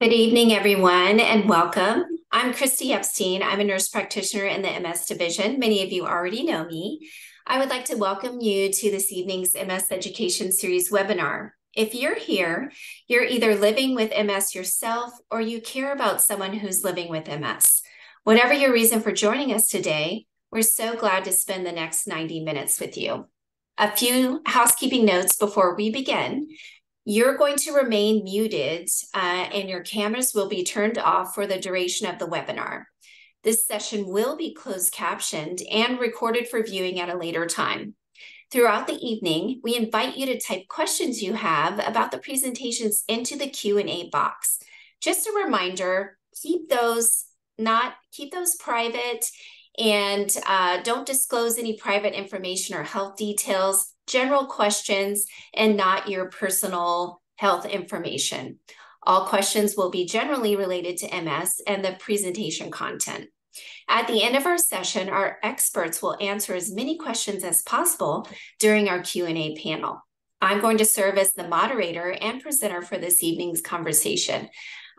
Good evening, everyone, and welcome. I'm Kristi Epstein. I'm a nurse practitioner in the MS division. Many of you already know me. I would like to welcome you to this evening's MS Education Series webinar. If you're here, you're either living with MS yourself or you care about someone who's living with MS. Whatever your reason for joining us today, we're so glad to spend the next 90 minutes with you. A few housekeeping notes before we begin. You're going to remain muted uh, and your cameras will be turned off for the duration of the webinar. This session will be closed captioned and recorded for viewing at a later time. Throughout the evening, we invite you to type questions you have about the presentations into the Q&A box. Just a reminder, keep those not keep those private and uh, don't disclose any private information or health details general questions and not your personal health information. All questions will be generally related to MS and the presentation content. At the end of our session, our experts will answer as many questions as possible during our Q&A panel. I'm going to serve as the moderator and presenter for this evening's conversation.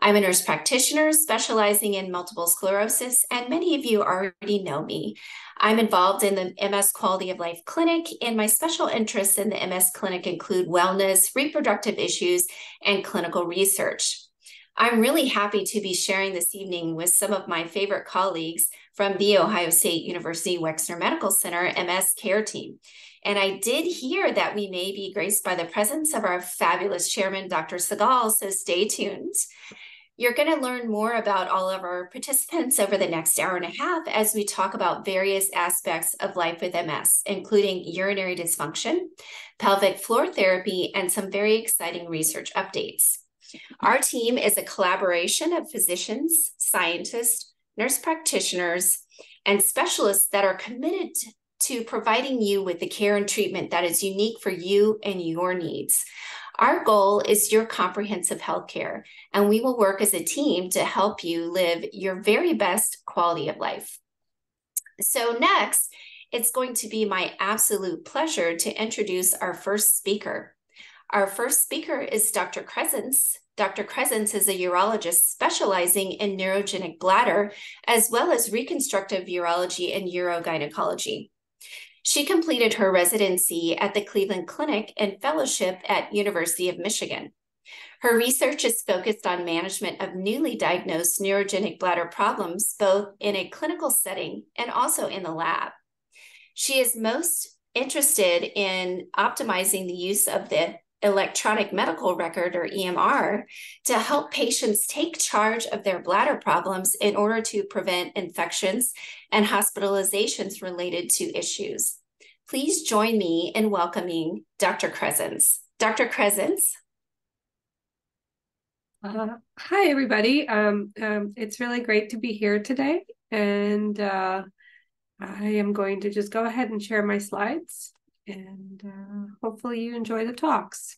I'm a nurse practitioner specializing in multiple sclerosis, and many of you already know me. I'm involved in the MS Quality of Life Clinic, and my special interests in the MS Clinic include wellness, reproductive issues, and clinical research. I'm really happy to be sharing this evening with some of my favorite colleagues from the Ohio State University Wexner Medical Center MS Care Team. And I did hear that we may be graced by the presence of our fabulous chairman, Dr. Segal, so stay tuned. You're going to learn more about all of our participants over the next hour and a half as we talk about various aspects of life with MS, including urinary dysfunction, pelvic floor therapy, and some very exciting research updates. Our team is a collaboration of physicians, scientists, nurse practitioners, and specialists that are committed to providing you with the care and treatment that is unique for you and your needs. Our goal is your comprehensive healthcare, and we will work as a team to help you live your very best quality of life. So, next, it's going to be my absolute pleasure to introduce our first speaker. Our first speaker is Dr. Crescenze. Dr. Crescenze is a urologist specializing in neurogenic bladder, as well as reconstructive urology and urogynecology. She completed her residency at the Cleveland Clinic and fellowship at University of Michigan. Her research is focused on management of newly diagnosed neurogenic bladder problems, both in a clinical setting and also in the lab. She is most interested in optimizing the use of the electronic medical record or EMR to help patients take charge of their bladder problems in order to prevent infections and hospitalizations related to issues. Please join me in welcoming Dr. Crescenze. Dr. Crescenze. Uh, hi, everybody. Um, um, it's really great to be here today. And uh, I am going to just go ahead and share my slides and uh, hopefully you enjoy the talks.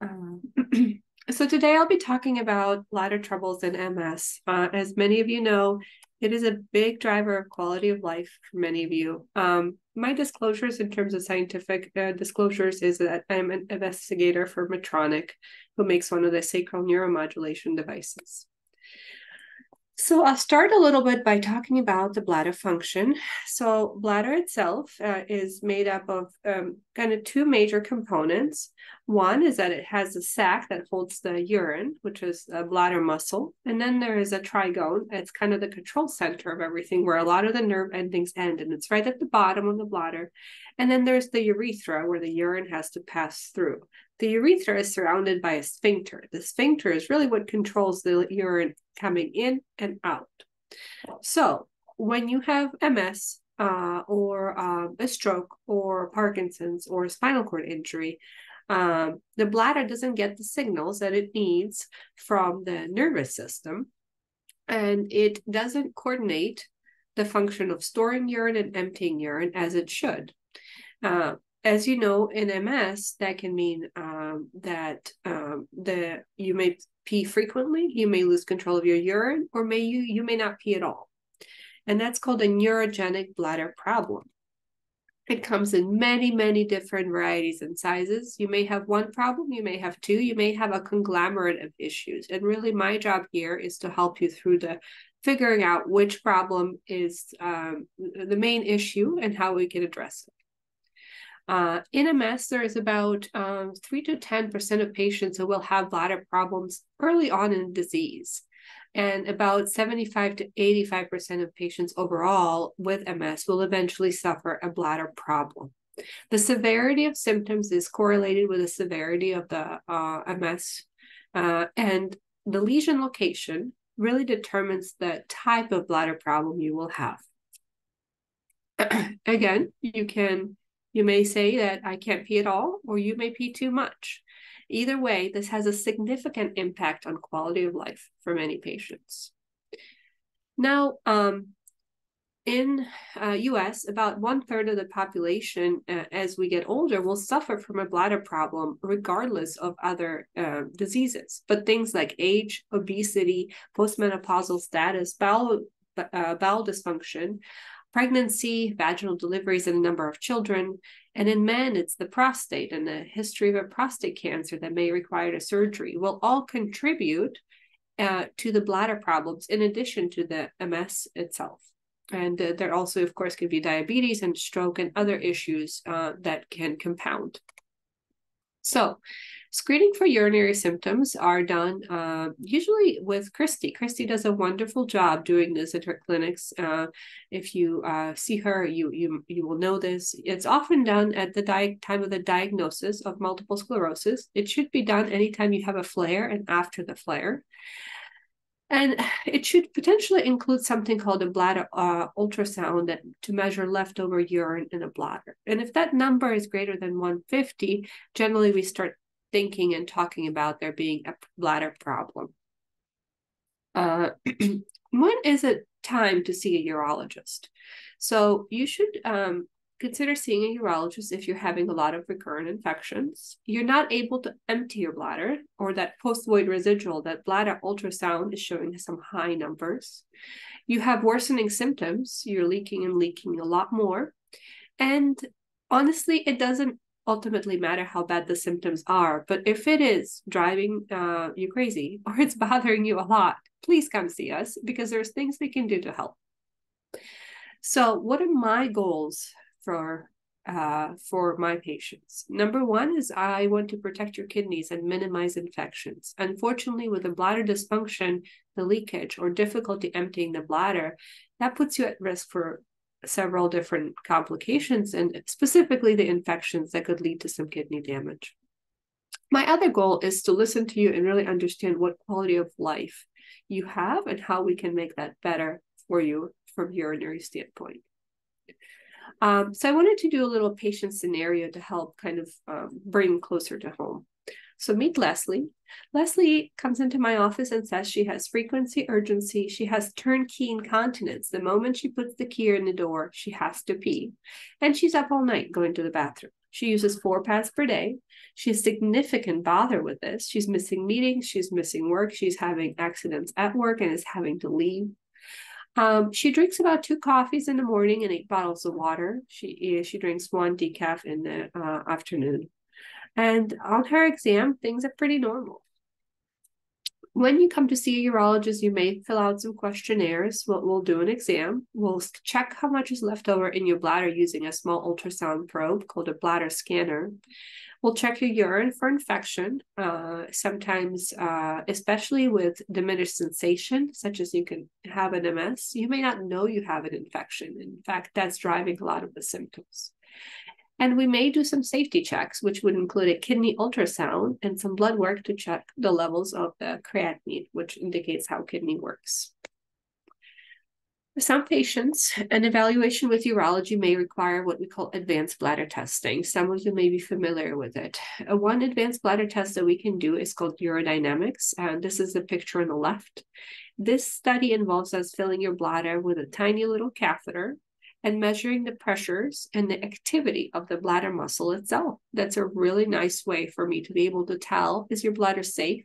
Um, so today I'll be talking about bladder troubles in MS. Uh, as many of you know, it is a big driver of quality of life for many of you. Um, my disclosures in terms of scientific uh, disclosures is that I'm an investigator for Medtronic, who makes one of the sacral neuromodulation devices. So I'll start a little bit by talking about the bladder function. So bladder itself uh, is made up of um, kind of two major components. One is that it has a sac that holds the urine, which is a bladder muscle. And then there is a trigone. It's kind of the control center of everything where a lot of the nerve endings end. And it's right at the bottom of the bladder. And then there's the urethra where the urine has to pass through. The urethra is surrounded by a sphincter. The sphincter is really what controls the urine coming in and out. So when you have MS uh, or um, a stroke or Parkinson's or spinal cord injury, um, the bladder doesn't get the signals that it needs from the nervous system, and it doesn't coordinate the function of storing urine and emptying urine as it should. Uh, as you know, in MS, that can mean um, that um, the you may pee frequently, you may lose control of your urine, or may you you may not pee at all, and that's called a neurogenic bladder problem. It comes in many, many different varieties and sizes. You may have one problem, you may have two, you may have a conglomerate of issues. And really, my job here is to help you through the figuring out which problem is um, the main issue and how we can address it. Uh, in MS, there is about um, 3 to 10% of patients who will have bladder problems early on in disease. And about 75 to 85% of patients overall with MS will eventually suffer a bladder problem. The severity of symptoms is correlated with the severity of the uh, MS, uh, and the lesion location really determines the type of bladder problem you will have. Again, you can you may say that I can't pee at all, or you may pee too much. Either way, this has a significant impact on quality of life for many patients. Now, um, in uh, US, about one third of the population uh, as we get older will suffer from a bladder problem regardless of other uh, diseases. But things like age, obesity, postmenopausal status, bowel, uh, bowel dysfunction, pregnancy, vaginal deliveries, and a number of children. And in men, it's the prostate and the history of a prostate cancer that may require a surgery will all contribute uh, to the bladder problems in addition to the MS itself. And uh, there also, of course, can be diabetes and stroke and other issues uh, that can compound. So, screening for urinary symptoms are done uh, usually with Kristi. Kristi does a wonderful job doing this at her clinics. Uh, if you uh, see her, you you you will know this. It's often done at the di- time of the diagnosis of multiple sclerosis. It should be done anytime you have a flare and after the flare. And it should potentially include something called a bladder uh, ultrasound that, to measure leftover urine in a bladder. And if that number is greater than 150, generally we start thinking and talking about there being a bladder problem. Uh, when is it time to see a urologist? So you should um, consider seeing a urologist if you're having a lot of recurrent infections. You're not able to empty your bladder, or that post void residual, that bladder ultrasound is showing some high numbers. You have worsening symptoms, you're leaking and leaking a lot more. And honestly, it doesn't ultimately matter how bad the symptoms are, but if it is driving uh, you crazy or it's bothering you a lot, please come see us because there's things we can do to help. So, what are my goals for uh, for my patients. Number one is I want to protect your kidneys and minimize infections. Unfortunately, with a bladder dysfunction, the leakage or difficulty emptying the bladder, that puts you at risk for several different complications and specifically the infections that could lead to some kidney damage. My other goal is to listen to you and really understand what quality of life you have and how we can make that better for you from urinary standpoint. Um, so I wanted to do a little patient scenario to help kind of um, bring closer to home. So meet Leslie. Leslie comes into my office and says she has frequency urgency. She has turnkey incontinence. The moment she puts the key in the door, she has to pee. And she's up all night going to the bathroom. She uses four pads per day. She has significant bother with this. She's missing meetings. She's missing work. She's having accidents at work and is having to leave. Um, she drinks about two coffees in the morning and eight bottles of water. She she drinks one decaf in the uh, afternoon. And on her exam, things are pretty normal. When you come to see a urologist, you may fill out some questionnaires. We'll, we'll do an exam. We'll check how much is left over in your bladder using a small ultrasound probe called a bladder scanner. We'll check your urine for infection. Uh, sometimes, uh, especially with diminished sensation, such as you can have an MS, you may not know you have an infection. In fact, that's driving a lot of the symptoms. And we may do some safety checks, which would include a kidney ultrasound and some blood work to check the levels of the creatinine, which indicates how kidney works For some patients, an evaluation with urology may require what we call advanced bladder testing. Some of you may be familiar with it. Uh, one advanced bladder test that we can do is called urodynamics, and this is the picture on the left. This study involves us filling your bladder with a tiny little catheter and measuring the pressures and the activity of the bladder muscle itself. That's a really nice way for me to be able to tell is your bladder safe?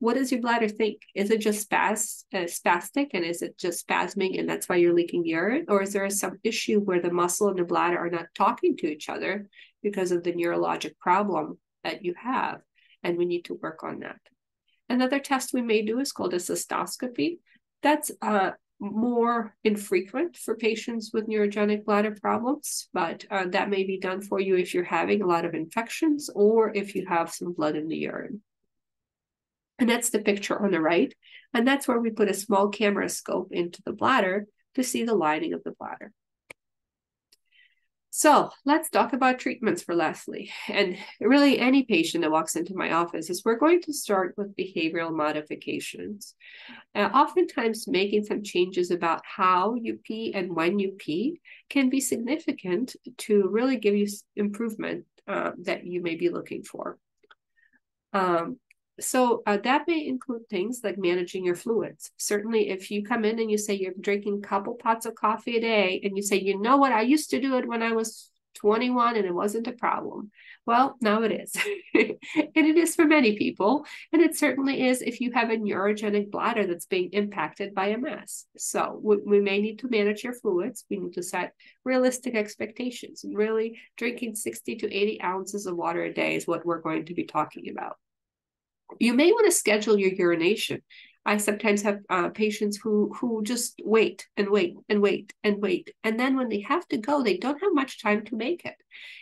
what does your bladder think? Is it just spas, uh, spastic and is it just spasming and that's why you're leaking urine? Or is there some issue where the muscle and the bladder are not talking to each other because of the neurologic problem that you have? And we need to work on that. Another test we may do is called a cystoscopy. That's uh, more infrequent for patients with neurogenic bladder problems, but uh, that may be done for you if you're having a lot of infections or if you have some blood in the urine. And that's the picture on the right. And that's where we put a small camera scope into the bladder to see the lining of the bladder. So let's talk about treatments for Leslie. And really, any patient that walks into my office is we're going to start with behavioral modifications. Uh, oftentimes, making some changes about how you pee and when you pee can be significant to really give you improvement uh, that you may be looking for. Um, so uh, that may include things like managing your fluids. Certainly, if you come in and you say you're drinking a couple pots of coffee a day, and you say, you know what, I used to do it when I was 21 and it wasn't a problem. Well, now it is. and it is for many people. And it certainly is if you have a neurogenic bladder that's being impacted by MS. So we, we may need to manage your fluids. We need to set realistic expectations. And really, drinking 60 to 80 ounces of water a day is what we're going to be talking about. You may want to schedule your urination. I sometimes have uh, patients who who just wait and wait and wait and wait, and then when they have to go, they don't have much time to make it.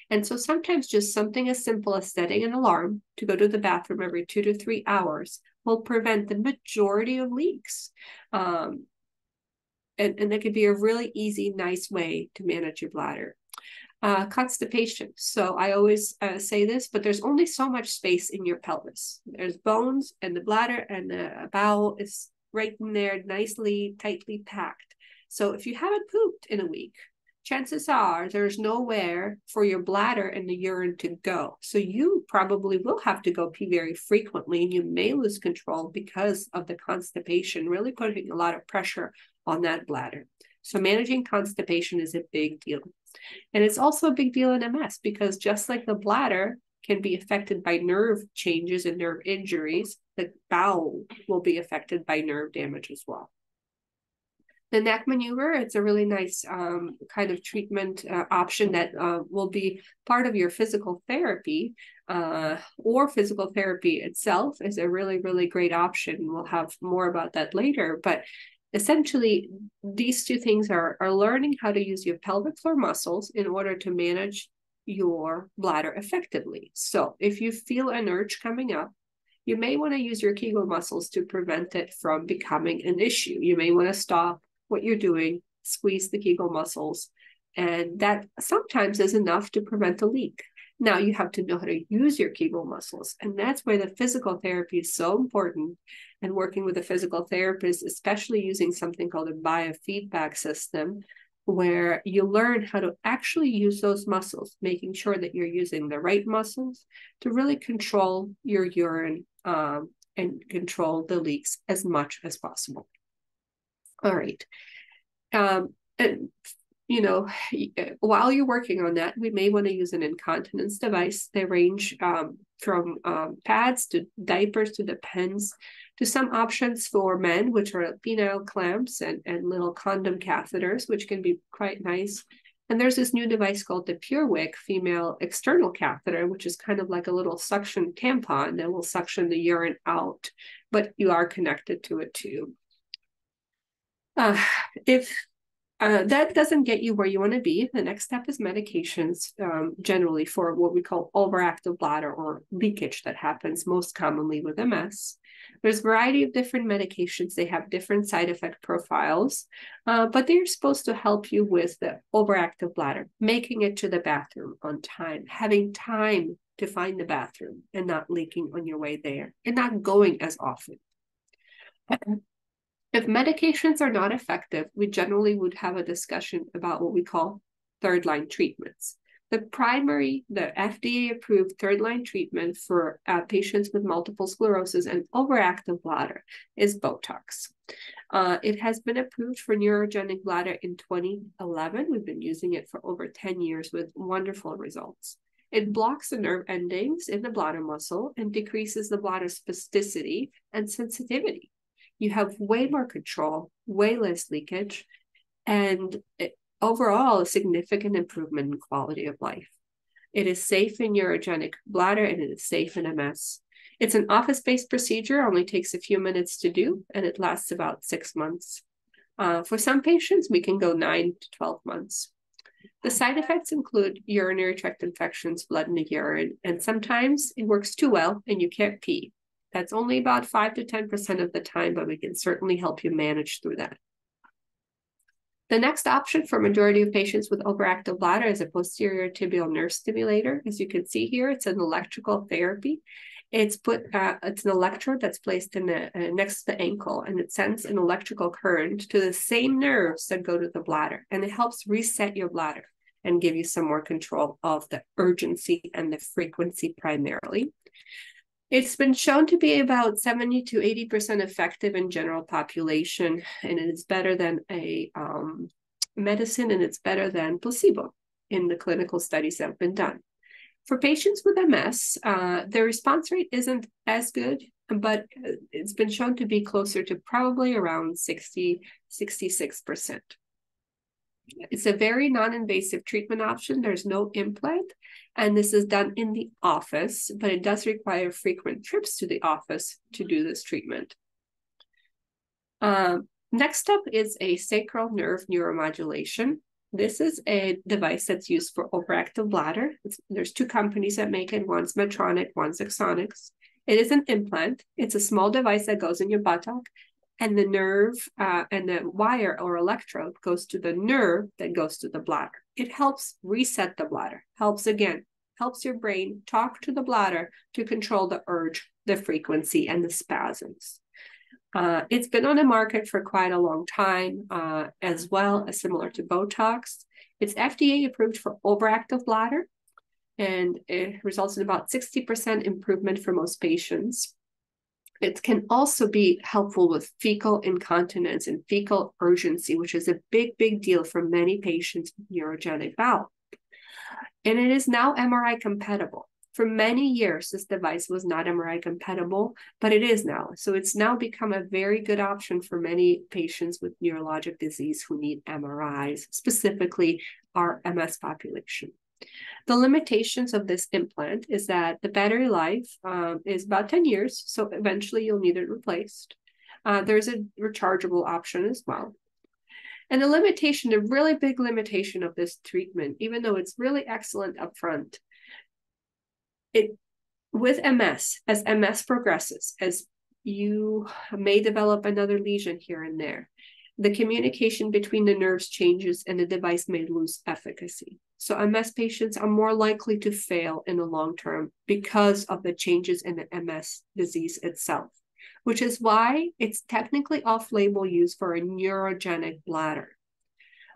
And so sometimes just something as simple as setting an alarm to go to the bathroom every two to three hours will prevent the majority of leaks. Um, and, and that could be a really easy, nice way to manage your bladder uh, constipation. So I always uh, say this, but there's only so much space in your pelvis. There's bones and the bladder and the bowel is right in there, nicely, tightly packed. So if you haven't pooped in a week, chances are there's nowhere for your bladder and the urine to go. So you probably will have to go pee very frequently and you may lose control because of the constipation, really putting a lot of pressure on that bladder. So managing constipation is a big deal. And it's also a big deal in MS because just like the bladder can be affected by nerve changes and nerve injuries, the bowel will be affected by nerve damage as well. The Knack maneuver, it's a really nice um, kind of treatment uh, option that uh, will be part of your physical therapy uh, or physical therapy itself is a really, really great option. We'll have more about that later, but essentially these two things are, are learning how to use your pelvic floor muscles in order to manage your bladder effectively. So if you feel an urge coming up, you may want to use your Kegel muscles to prevent it from becoming an issue. You may want to stop what you're doing, squeeze the Kegel muscles, and that sometimes is enough to prevent a leak. Now you have to know how to use your Kegel muscles. And that's where the physical therapy is so important. And working with a physical therapist, especially using something called a biofeedback system, where you learn how to actually use those muscles, making sure that you're using the right muscles to really control your urine um, and control the leaks as much as possible. All right. Um, and you know, while you're working on that, we may want to use an incontinence device. They range um, from um, pads to diapers to the pens to some options for men, which are penile clamps and, and little condom catheters, which can be quite nice. And there's this new device called the PureWick female external catheter, which is kind of like a little suction tampon that will suction the urine out, but you are connected to a tube. Uh, if uh, that doesn't get you where you want to be. The next step is medications, um, generally for what we call overactive bladder or leakage that happens most commonly with MS. There's a variety of different medications. They have different side effect profiles, uh, but they're supposed to help you with the overactive bladder, making it to the bathroom on time, having time to find the bathroom and not leaking on your way there and not going as often. If medications are not effective, we generally would have a discussion about what we call third line treatments. The primary, the FDA approved third line treatment for uh, patients with multiple sclerosis and overactive bladder is Botox. Uh, it has been approved for neurogenic bladder in 2011. We've been using it for over 10 years with wonderful results. It blocks the nerve endings in the bladder muscle and decreases the bladder spasticity and sensitivity. You have way more control, way less leakage, and overall a significant improvement in quality of life. It is safe in urogenic bladder and it is safe in MS. It's an office based procedure, only takes a few minutes to do, and it lasts about six months. Uh, for some patients, we can go nine to 12 months. The side effects include urinary tract infections, blood in the urine, and sometimes it works too well and you can't pee. That's only about 5 to 10% of the time, but we can certainly help you manage through that. The next option for majority of patients with overactive bladder is a posterior tibial nerve stimulator. As you can see here, it's an electrical therapy. It's put, uh, it's an electrode that's placed in the, uh, next to the ankle, and it sends an electrical current to the same nerves that go to the bladder, and it helps reset your bladder and give you some more control of the urgency and the frequency primarily. It's been shown to be about 70 to 80% effective in general population, and it is better than a um, medicine and it's better than placebo in the clinical studies that have been done. For patients with MS, uh, their response rate isn't as good, but it's been shown to be closer to probably around 60, 66%. It's a very non invasive treatment option. There's no implant, and this is done in the office, but it does require frequent trips to the office to do this treatment. Uh, next up is a sacral nerve neuromodulation. This is a device that's used for overactive bladder. It's, there's two companies that make it. One's Medtronic, one's Axonics. It is an implant. It's a small device that goes in your buttock and the nerve uh, and the wire or electrode goes to the nerve that goes to the bladder. It helps reset the bladder, helps again, helps your brain talk to the bladder to control the urge, the frequency, and the spasms. Uh, it's been on the market for quite a long time, uh, as well as similar to Botox. It's FDA approved for overactive bladder, and it results in about 60% improvement for most patients. It can also be helpful with fecal incontinence and fecal urgency, which is a big, big deal for many patients with neurogenic bowel. And it is now MRI compatible. For many years, this device was not MRI compatible, but it is now. So it's now become a very good option for many patients with neurologic disease who need MRIs, specifically our MS population. The limitations of this implant is that the battery life um, is about 10 years, so eventually you'll need it replaced. Uh, there's a rechargeable option as well. And the limitation, the really big limitation of this treatment, even though it's really excellent upfront, it with MS, as MS progresses, as you may develop another lesion here and there, the communication between the nerves changes and the device may lose efficacy. So MS patients are more likely to fail in the long term because of the changes in the MS disease itself, which is why it's technically off-label use for a neurogenic bladder.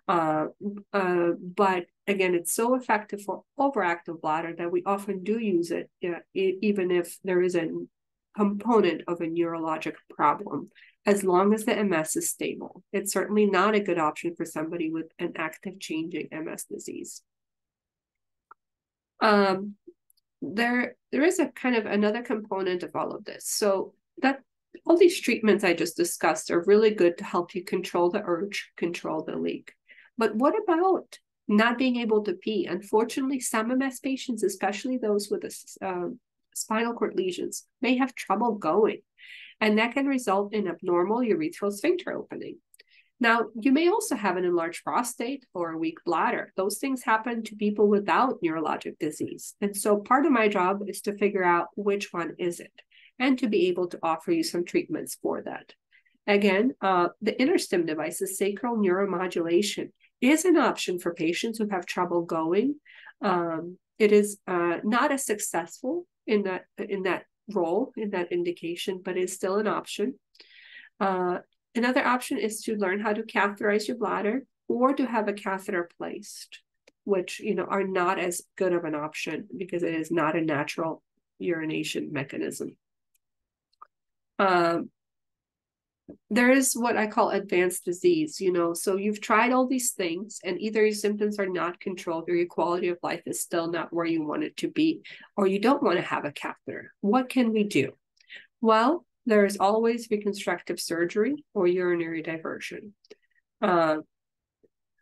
Uh, uh, but again, it's so effective for overactive bladder that we often do use it, uh, even if there is a component of a neurologic problem as long as the MS is stable. It's certainly not a good option for somebody with an active changing MS disease. Um, there, there is a kind of another component of all of this. So that all these treatments I just discussed are really good to help you control the urge, control the leak. But what about not being able to pee? Unfortunately, some MS patients, especially those with a, uh, spinal cord lesions, may have trouble going and that can result in abnormal urethral sphincter opening. Now, you may also have an enlarged prostate or a weak bladder. Those things happen to people without neurologic disease. And so part of my job is to figure out which one is it and to be able to offer you some treatments for that. Again, uh, the InterStim device, the sacral neuromodulation, is an option for patients who have trouble going. Um, it is uh, not as successful in that in that role in that indication, but is still an option. Uh, another option is to learn how to catheterize your bladder or to have a catheter placed, which you know are not as good of an option because it is not a natural urination mechanism. Um, there is what I call advanced disease, you know. So you've tried all these things, and either your symptoms are not controlled or your quality of life is still not where you want it to be, or you don't want to have a catheter. What can we do? Well, there is always reconstructive surgery or urinary diversion. Uh,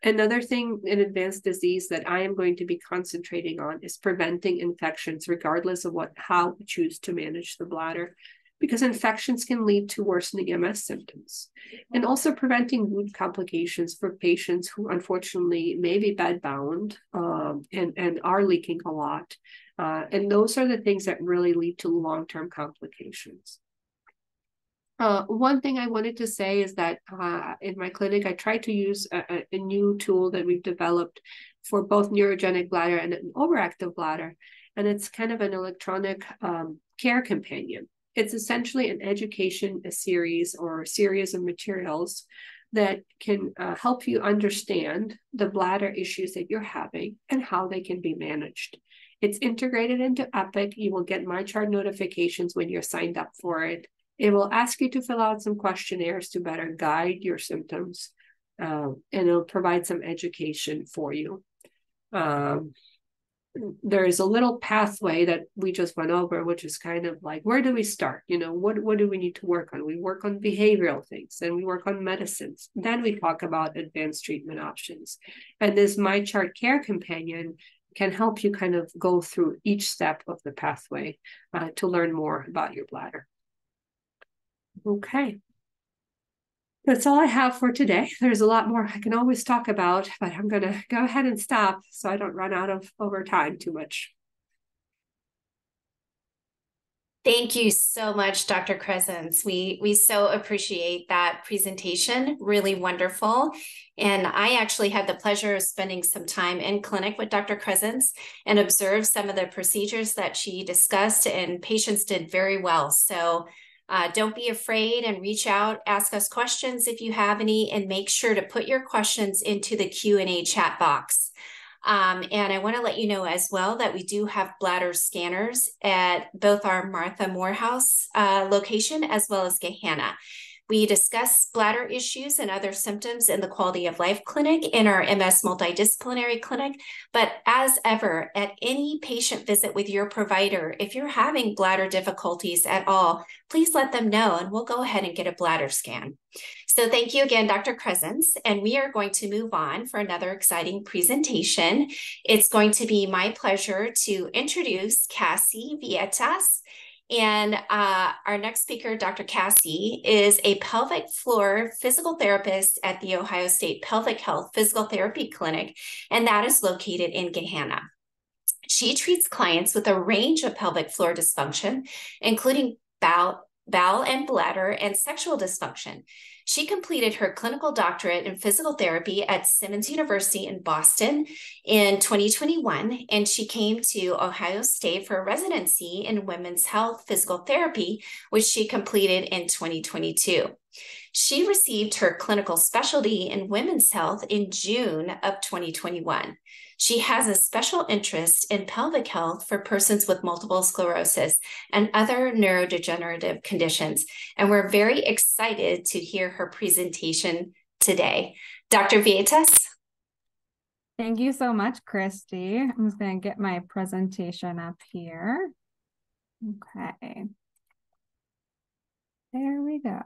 Another thing in advanced disease that I am going to be concentrating on is preventing infections, regardless of what how we choose to manage the bladder, because infections can lead to worsening MS symptoms, and also preventing wound complications for patients who unfortunately may be bedbound um, and and are leaking a lot, uh, and those are the things that really lead to long term complications. Uh, one thing I wanted to say is that uh, in my clinic, I try to use a, a, new tool that we've developed for both neurogenic bladder and an overactive bladder. And it's kind of an electronic um, care companion. It's essentially an education a series or series of materials that can uh, help you understand the bladder issues that you're having and how they can be managed. It's integrated into Epic. You will get MyChart notifications when you're signed up for it. It will ask you to fill out some questionnaires to better guide your symptoms, uh, and it'll provide some education for you. Um, there is a little pathway that we just went over, which is kind of like, where do we start? You know, what, what do we need to work on? We work on behavioral things, and we work on medicines. Then we talk about advanced treatment options. And this MyChart Care Companion can help you kind of go through each step of the pathway uh, to learn more about your bladder. Okay. That's all I have for today. There's a lot more I can always talk about, but I'm going to go ahead and stop so I don't run out of over time too much. Thank you so much, Dr. Crescenze. We we so appreciate that presentation. Really wonderful. And I actually had the pleasure of spending some time in clinic with Dr. Crescenze and observed some of the procedures that she discussed, and patients did very well. So uh, don't be afraid and reach out, ask us questions if you have any, and make sure to put your questions into the Q&A chat box. Um, and I want to let you know as well that we do have bladder scanners at both our Martha Morehouse uh, location as well as Gahanna. We discuss bladder issues and other symptoms in the quality of life clinic in our MS multidisciplinary clinic. But as ever, at any patient visit with your provider, if you're having bladder difficulties at all, please let them know and we'll go ahead and get a bladder scan. So thank you again, Dr. Crescenze. And we are going to move on for another exciting presentation. It's going to be my pleasure to introduce Cassie Vietas. And uh, our next speaker, Dr. Cassie, is a pelvic floor physical therapist at the Ohio State Pelvic Health Physical Therapy Clinic, and that is located in Gahanna. She treats clients with a range of pelvic floor dysfunction, including bowel, bowel and bladder and sexual dysfunction. She completed her clinical doctorate in physical therapy at Simmons University in Boston in 2021, and she came to Ohio State for a residency in women's health physical therapy, which she completed in 2022. She received her clinical specialty in women's health in June of 2021. She has a special interest in pelvic health for persons with multiple sclerosis and other neurodegenerative conditions. And we're very excited to hear her presentation today. Dr. Vietas. Thank you so much, Kristi. I'm just going to get my presentation up here. Okay. There we go.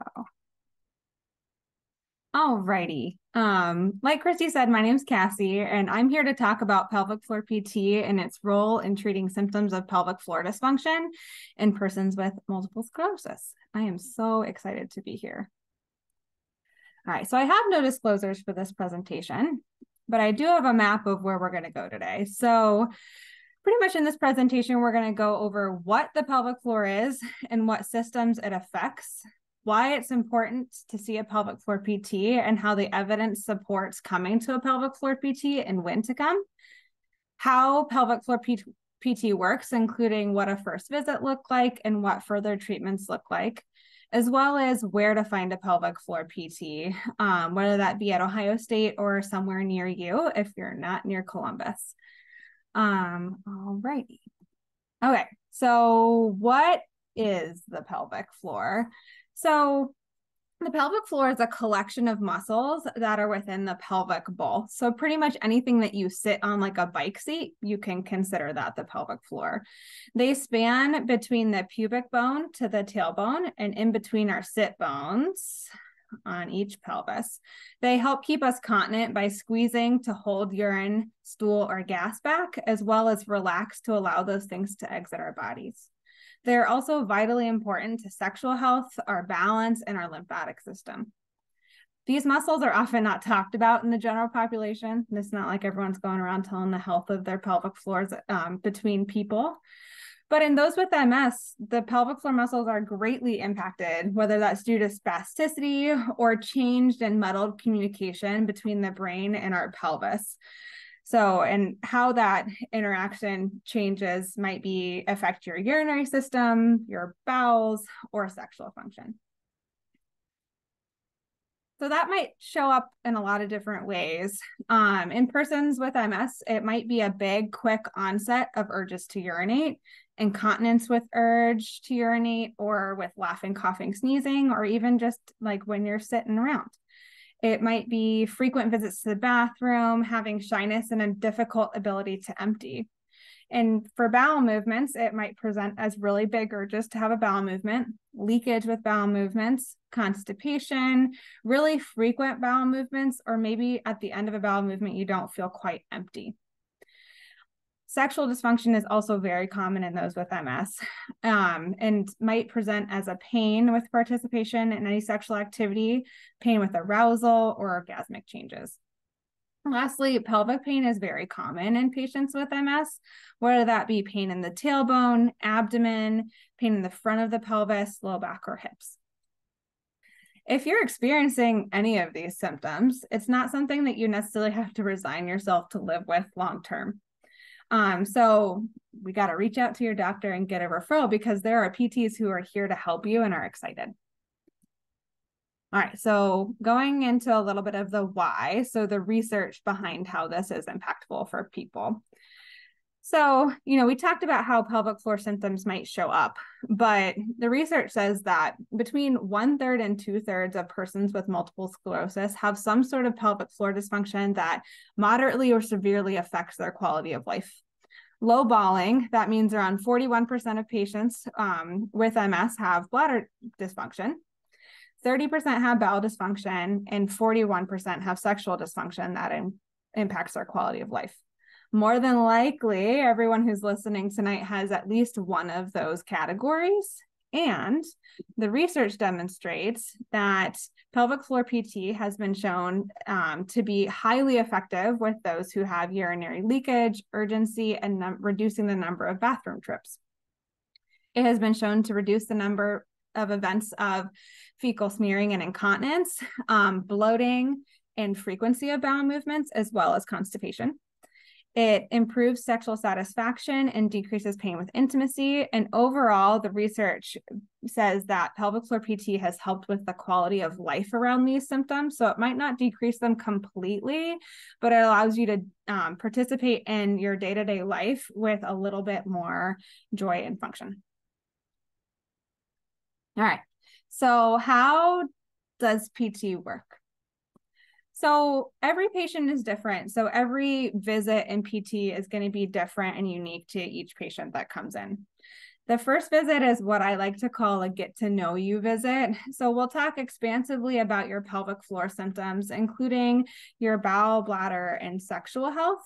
Alrighty. Um, like Kristi said, my name is Cassie, and I'm here to talk about pelvic floor PT and its role in treating symptoms of pelvic floor dysfunction in persons with multiple sclerosis. I am so excited to be here. All right, so I have no disclosures for this presentation, but I do have a map of where we're going to go today. So pretty much in this presentation, we're going to go over what the pelvic floor is and what systems it affects, why it's important to see a pelvic floor PT and how the evidence supports coming to a pelvic floor PT and when to come, how pelvic floor PT works, including what a first visit looked like and what further treatments look like, as well as where to find a pelvic floor PT, um, whether that be at Ohio State or somewhere near you if you're not near Columbus. Um, all righty. Okay, so what is the pelvic floor? So The pelvic floor is a collection of muscles that are within the pelvic bowl. So, pretty much anything that you sit on, like a bike seat, you can consider that the pelvic floor. They span between the pubic bone to the tailbone and in between our sit bones on each pelvis. They help keep us continent by squeezing to hold urine, stool, or gas back, as well as relax to allow those things to exit our bodies. They're also vitally important to sexual health, our balance, and our lymphatic system. These muscles are often not talked about in the general population. It's not like everyone's going around telling the health of their pelvic floors um, between people. But in those with MS, the pelvic floor muscles are greatly impacted, whether that's due to spasticity or changed and muddled communication between the brain and our pelvis. So, and how that interaction changes might be affect your urinary system, your bowels, or sexual function. So that might show up in a lot of different ways. Um, in persons with MS, it might be a big, quick onset of urges to urinate, incontinence with urge to urinate, or with laughing, coughing, sneezing, or even just like when you're sitting around. It might be frequent visits to the bathroom, having shyness, and a difficult ability to empty. And for bowel movements, it might present as really big urges to have a bowel movement, leakage with bowel movements, constipation, really frequent bowel movements, or maybe at the end of a bowel movement, you don't feel quite empty. Sexual dysfunction is also very common in those with MS um, and might present as a pain with participation in any sexual activity, pain with arousal, or orgasmic changes. Lastly, pelvic pain is very common in patients with MS, whether that be pain in the tailbone, abdomen, pain in the front of the pelvis, low back, or hips. If you're experiencing any of these symptoms, it's not something that you necessarily have to resign yourself to live with long term. Um, so we got to reach out to your doctor and get a referral because there are PTs who are here to help you and are excited. All right, so going into a little bit of the why, so the research behind how this is impactful for people. So, you know, we talked about how pelvic floor symptoms might show up, but the research says that between one third and two thirds of persons with multiple sclerosis have some sort of pelvic floor dysfunction that moderately or severely affects their quality of life. Low balling, that means around 41% of patients um, with MS have bladder dysfunction. 30% have bowel dysfunction, and 41% have sexual dysfunction that in, impacts their quality of life more than likely everyone who's listening tonight has at least one of those categories. And the research demonstrates that pelvic floor PT has been shown um, to be highly effective with those who have urinary leakage, urgency, and num- reducing the number of bathroom trips. It has been shown to reduce the number of events of fecal smearing and incontinence, um, bloating, and frequency of bowel movements, as well as constipation. It improves sexual satisfaction and decreases pain with intimacy. And overall, the research says that pelvic floor PT has helped with the quality of life around these symptoms. So it might not decrease them completely, but it allows you to um, participate in your day to day life with a little bit more joy and function. All right. So, how does PT work? So every patient is different. So every visit in PT is going to be different and unique to each patient that comes in. The first visit is what I like to call a get to know you visit. So we'll talk expansively about your pelvic floor symptoms, including your bowel, bladder, and sexual health.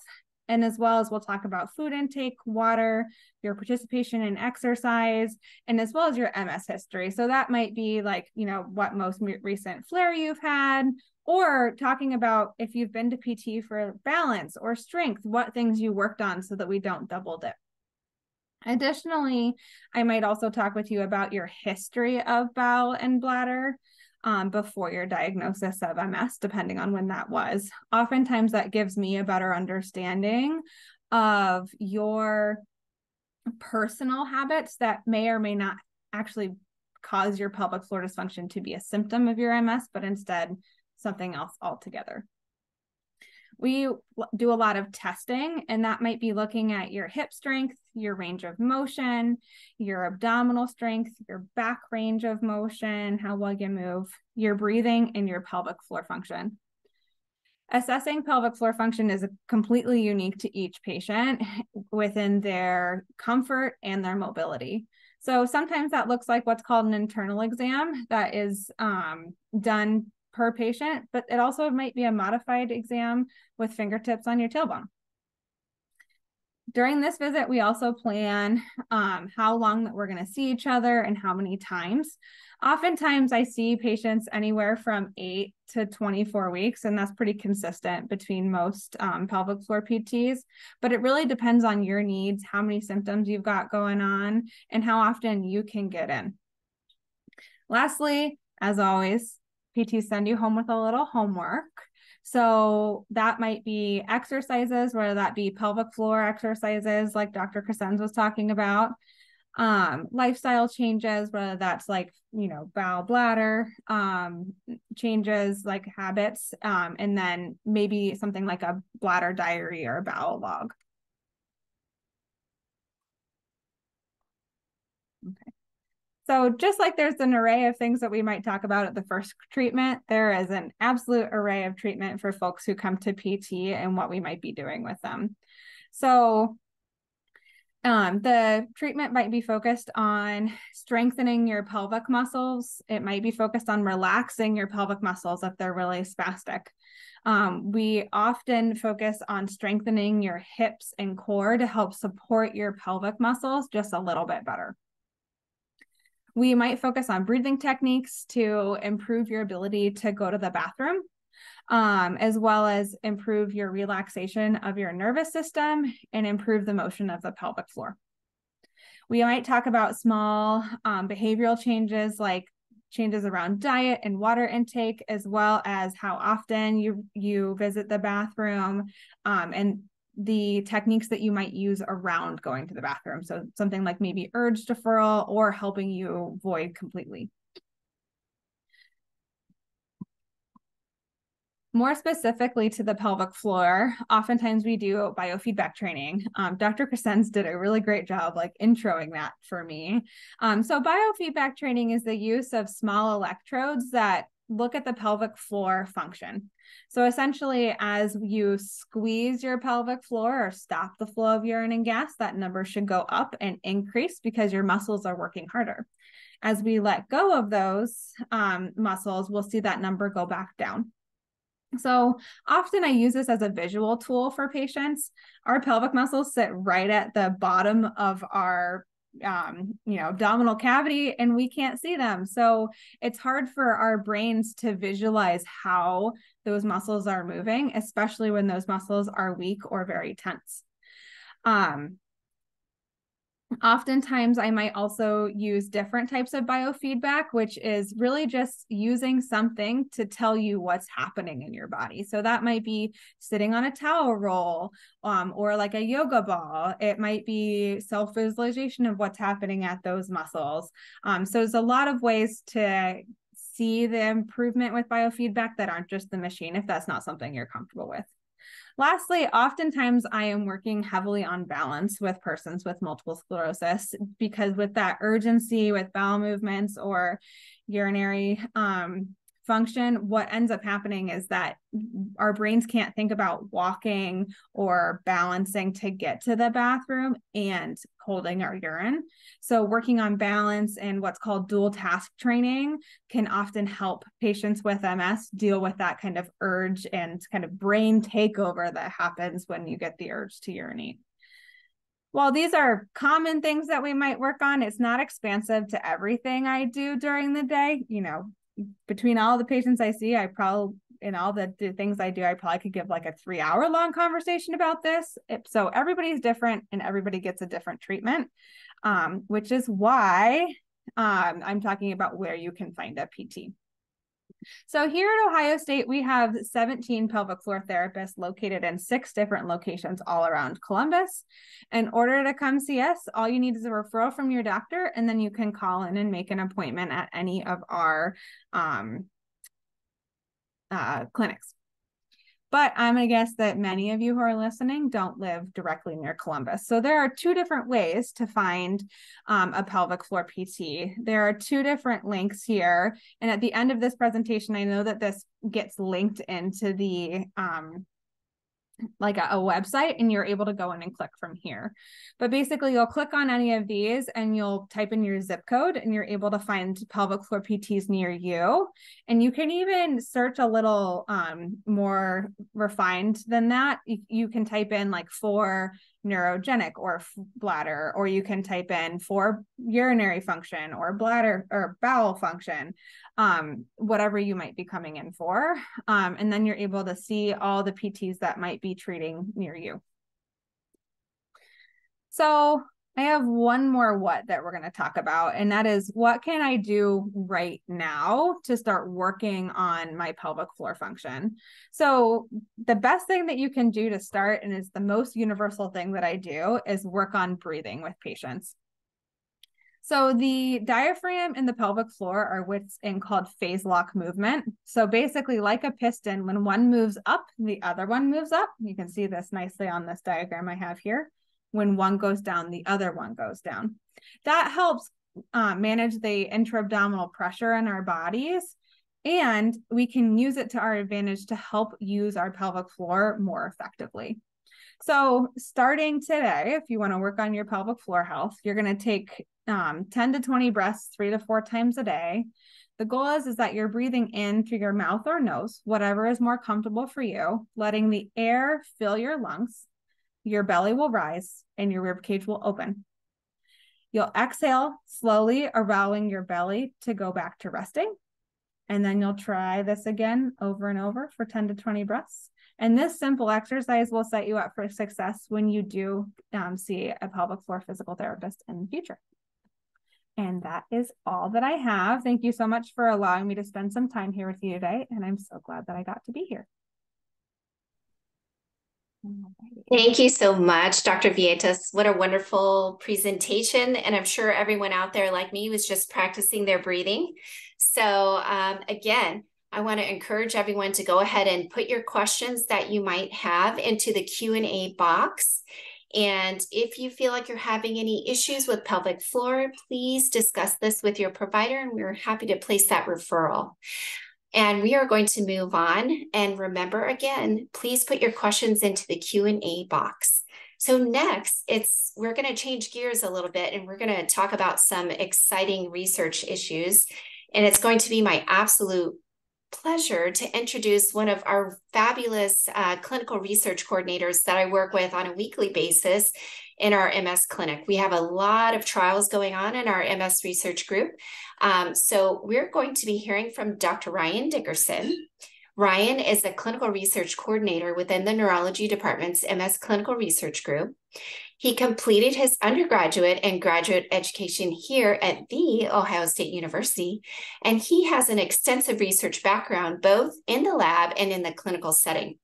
And as well as we'll talk about food intake, water, your participation in exercise, and as well as your MS history. So that might be like, you know, what most recent flare you've had, or talking about if you've been to PT for balance or strength, what things you worked on so that we don't double dip. Additionally, I might also talk with you about your history of bowel and bladder um, before your diagnosis of MS, depending on when that was. Oftentimes, that gives me a better understanding of your personal habits that may or may not actually cause your pelvic floor dysfunction to be a symptom of your MS, but instead something else altogether. We do a lot of testing, and that might be looking at your hip strength, your range of motion, your abdominal strength, your back range of motion, how well you move, your breathing, and your pelvic floor function. Assessing pelvic floor function is completely unique to each patient within their comfort and their mobility. So sometimes that looks like what's called an internal exam that is um, done per patient, but it also might be a modified exam with fingertips on your tailbone. During this visit, we also plan um, how long that we're going to see each other and how many times. Oftentimes, I see patients anywhere from eight to 24 weeks, and that's pretty consistent between most um, pelvic floor PTs. But it really depends on your needs, how many symptoms you've got going on, and how often you can get in. Lastly, as always, PTs send you home with a little homework. So that might be exercises, whether that be pelvic floor exercises like Dr. Crescenze was talking about, um, lifestyle changes, whether that's like, you know, bowel bladder um, changes like habits, um, and then maybe something like a bladder diary or a bowel log. Okay. So just like there's an array of things that we might talk about at the first treatment, there is an absolute array of treatment for folks who come to PT and what we might be doing with them. So um, the treatment might be focused on strengthening your pelvic muscles. It might be focused on relaxing your pelvic muscles if they're really spastic. Um, we often focus on strengthening your hips and core to help support your pelvic muscles just a little bit better. We might focus on breathing techniques to improve your ability to go to the bathroom um, as well as improve your relaxation of your nervous system and improve the motion of the pelvic floor. We might talk about small um, behavioral changes like changes around diet and water intake, as well as how often you you visit the bathroom um, and the techniques that you might use around going to the bathroom. So something like maybe urge deferral or helping you void completely. More specifically to the pelvic floor, oftentimes we do biofeedback training. Um, Dr. Crescenze did a really great job like introing that for me. Um, so biofeedback training is the use of small electrodes that look at the pelvic floor function. So essentially, as you squeeze your pelvic floor or stop the flow of urine and gas, that number should go up and increase because your muscles are working harder. As we let go of those um, muscles, we'll see that number go back down. So often I use this as a visual tool for patients. Our pelvic muscles sit right at the bottom of our um, you know, abdominal cavity and we can't see them. So it's hard for our brains to visualize how those muscles are moving, especially when those muscles are weak or very tense. Um, Oftentimes, I might also use different types of biofeedback, which is really just using something to tell you what's happening in your body. So that might be sitting on a towel roll um, or like a yoga ball. It might be self visualization of what's happening at those muscles. Um, so there's a lot of ways to see the improvement with biofeedback that aren't just the machine if that's not something you're comfortable with. Lastly, oftentimes I am working heavily on balance with persons with multiple sclerosis because with that urgency with bowel movements or urinary um, function, what ends up happening is that our brains can't think about walking or balancing to get to the bathroom and holding our urine. So, working on balance and what's called dual task training can often help patients with MS deal with that kind of urge and kind of brain takeover that happens when you get the urge to urinate. While these are common things that we might work on, it's not expansive to everything I do during the day. You know, between all the patients I see, I probably in all the, the things I do, I probably could give like a three hour long conversation about this. So everybody's different and everybody gets a different treatment, um, which is why um, I'm talking about where you can find a PT. So here at Ohio State, we have 17 pelvic floor therapists located in six different locations all around Columbus. In order to come see us, all you need is a referral from your doctor, and then you can call in and make an appointment at any of our um, uh, clinics. But I'm going to guess that many of you who are listening don't live directly near Columbus. So there are two different ways to find um, a pelvic floor PT. There are two different links here. And at the end of this presentation, I know that this gets linked into the um, like a, a, website and you're able to go in and click from here. But basically you'll click on any of these and you'll type in your zip code and you're able to find pelvic floor PTs near you. And you can even search a little um, more refined than that. You, you can type in like for neurogenic or bladder, or you can type in for urinary function or bladder or bowel function, um, whatever you might be coming in for. Um, and then you're able to see all the PTs that might be treating near you. So I have one more what that we're going to talk about, and that is what can I do right now to start working on my pelvic floor function? So, the best thing that you can do to start, and is the most universal thing that I do, is work on breathing with patients. So, the diaphragm and the pelvic floor are what's in called phase lock movement. So, basically, like a piston, when one moves up, the other one moves up. You can see this nicely on this diagram I have here when one goes down, the other one goes down. That helps uh, manage the intra-abdominal pressure in our bodies. And we can use it to our advantage to help use our pelvic floor more effectively. So, starting today, if you want to work on your pelvic floor health, you're going to take um, 10 to 20 breaths three to four times a day. The goal is, is that you're breathing in through your mouth or nose, whatever is more comfortable for you, letting the air fill your lungs your belly will rise and your rib cage will open. You'll exhale slowly, allowing your belly to go back to resting. And then you'll try this again over and over for 10 to 20 breaths. And this simple exercise will set you up for success when you do um, see a pelvic floor physical therapist in the future. And that is all that I have. Thank you so much for allowing me to spend some time here with you today. And I'm so glad that I got to be here. Thank you so much, Dr. Vietas. What a wonderful presentation. And I'm sure everyone out there like me was just practicing their breathing. So um, again, I want to encourage everyone to go ahead and put your questions that you might have into the Q&A box. And if you feel like you're having any issues with pelvic floor, please discuss this with your provider and we're happy to place that referral. And we are going to move on. And remember again, please put your questions into the Q&A box. So next, it's we're going to change gears a little bit and we're going to talk about some exciting research issues. And it's going to be my absolute pleasure to introduce one of our fabulous uh, clinical research coordinators that I work with on a weekly basis in our MS clinic. We have a lot of trials going on in our MS research group. Um, so we're going to be hearing from Dr. Ryan Dickerson. Ryan is a clinical research coordinator within the neurology department's MS clinical research group. He completed his undergraduate and graduate education here at the Ohio State University, and he has an extensive research background both in the lab and in the clinical setting.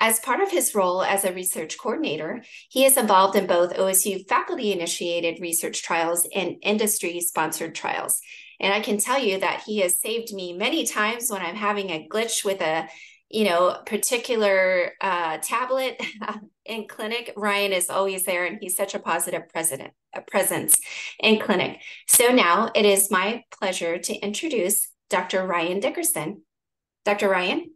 As part of his role as a research coordinator, he is involved in both OSU faculty initiated research trials and industry sponsored trials. And I can tell you that he has saved me many times when I'm having a glitch with a you know particular uh, tablet in clinic. Ryan is always there and he's such a positive president a presence in clinic. So now it is my pleasure to introduce dr ryan dickerson. Dr ryan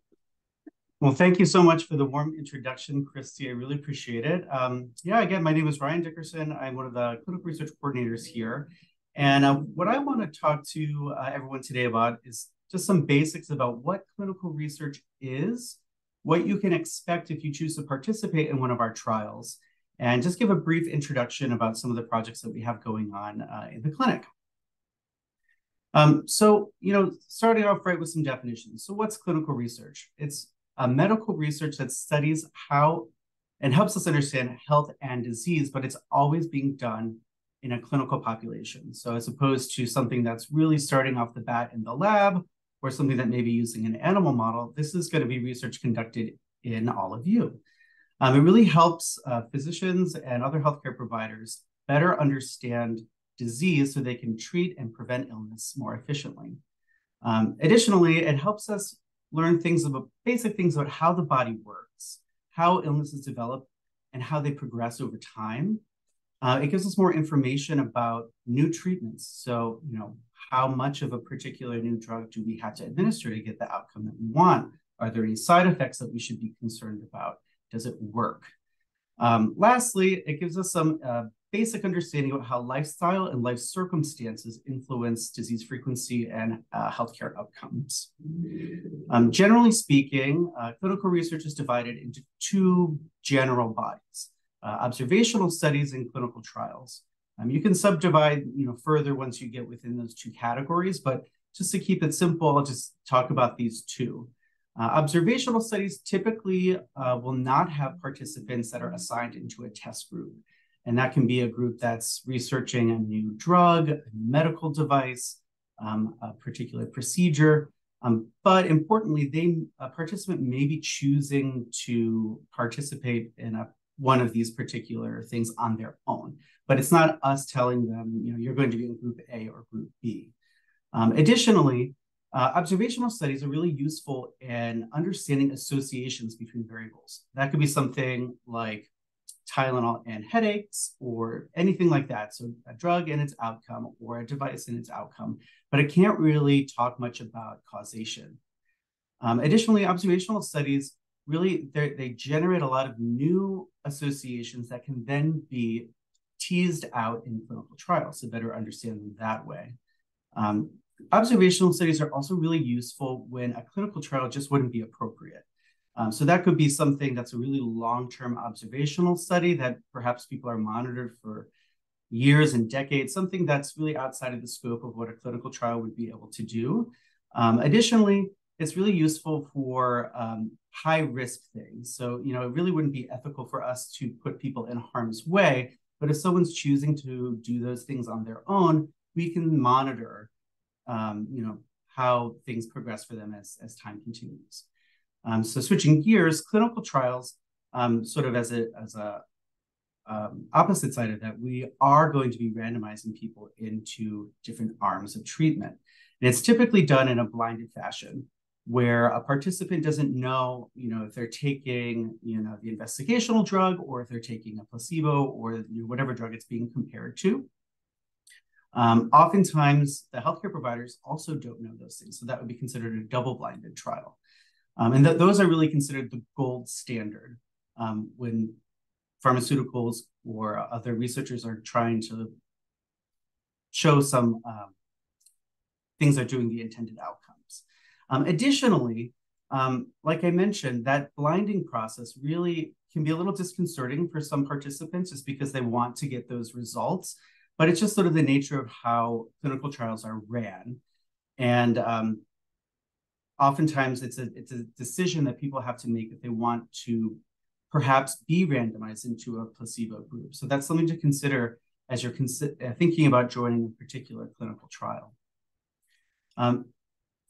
well, thank you so much for the warm introduction, Kristi. I really appreciate it. Um, yeah, again, my name is Ryan Dickerson. I'm one of the clinical research coordinators here. And uh, what I want to talk to uh, everyone today about is just some basics about what clinical research is, what you can expect if you choose to participate in one of our trials, and just give a brief introduction about some of the projects that we have going on uh, in the clinic. Um, so, you know, starting off right with some definitions. So what's clinical research? It's uh, medical research that studies how and helps us understand health and disease, but it's always being done in a clinical population. So as opposed to something that's really starting off the bat in the lab or something that may be using an animal model, this is going to be research conducted in all of you. Um, it really helps uh, physicians and other healthcare providers better understand disease so they can treat and prevent illness more efficiently. Um, additionally, it helps us learn things about basic things about how the body works, how illnesses develop, and how they progress over time. Uh, it gives us more information about new treatments. So, you know, how much of a particular new drug do we have to administer to get the outcome that we want? Are there any side effects that we should be concerned about? Does it work? Um, lastly, it gives us some uh, basic understanding about how lifestyle and life circumstances influence disease frequency and uh, healthcare outcomes. Um, generally speaking, uh, clinical research is divided into two general bodies, uh, observational studies and clinical trials. Um, you can subdivide you know, further once you get within those two categories, but just to keep it simple, I'll just talk about these two. Uh, observational studies typically uh, will not have participants that are assigned into a test group. And that can be a group that's researching a new drug, a new medical device, um, a particular procedure. Um, but importantly, they a participant may be choosing to participate in a, one of these particular things on their own. But it's not us telling them, you know, you're going to be in group A or group B. Um, additionally, uh, observational studies are really useful in understanding associations between variables. That could be something like Tylenol and headaches or anything like that. So a drug and its outcome or a device and its outcome, but it can't really talk much about causation. Um, additionally, observational studies really they generate a lot of new associations that can then be teased out in clinical trials to better understand them that way. Um, observational studies are also really useful when a clinical trial just wouldn't be appropriate. Um, so that could be something that's a really long-term observational study that perhaps people are monitored for years and decades, something that's really outside of the scope of what a clinical trial would be able to do. Um, additionally, it's really useful for um, high risk things. So, you know, it really wouldn't be ethical for us to put people in harm's way, but if someone's choosing to do those things on their own, we can monitor, um, you know, how things progress for them as, as time continues. Um, so switching gears, clinical trials, um, sort of as a as a um, opposite side of that, we are going to be randomizing people into different arms of treatment, and it's typically done in a blinded fashion, where a participant doesn't know, you know, if they're taking, you know, the investigational drug or if they're taking a placebo or whatever drug it's being compared to. Um, oftentimes, the healthcare providers also don't know those things, so that would be considered a double-blinded trial. Um, and th those are really considered the gold standard um, when pharmaceuticals or other researchers are trying to show some um, things are doing the intended outcomes. Um, additionally, um, like I mentioned, that blinding process really can be a little disconcerting for some participants just because they want to get those results. But it's just sort of the nature of how clinical trials are ran. And um, oftentimes it's a it's a decision that people have to make if they want to perhaps be randomized into a placebo group. So that's something to consider as you're uh, thinking about joining a particular clinical trial. Um,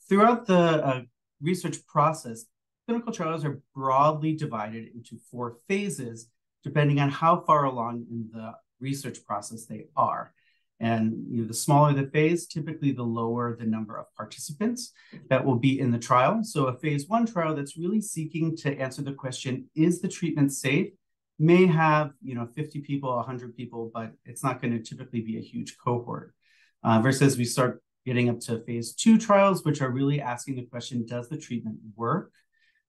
throughout the uh, research process, clinical trials are broadly divided into four phases, depending on how far along in the research process they are. And you know, the smaller the phase, typically the lower the number of participants that will be in the trial. So a phase one trial that's really seeking to answer the question, is the treatment safe? May have you know 50 people, 100 people, but it's not going to typically be a huge cohort. Uh, versus we start getting up to phase two trials, which are really asking the question, does the treatment work?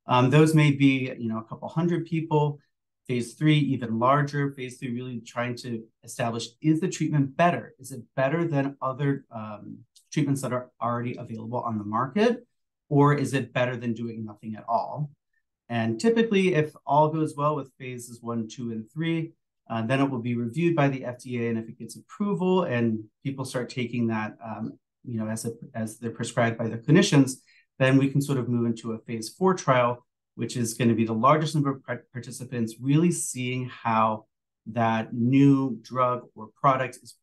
Um, those may be you know a couple hundred people, Phase three, even larger. Phase three, really trying to establish is the treatment better? Is it better than other um, treatments that are already available on the market? Or is it better than doing nothing at all? And typically, if all goes well with phases one, two, and three, uh, then it will be reviewed by the FDA. And if it gets approval and people start taking that, um, you know, as, a, as they're prescribed by the clinicians, then we can sort of move into a phase four trial which is going to be the largest number of participants, really seeing how that new drug or product is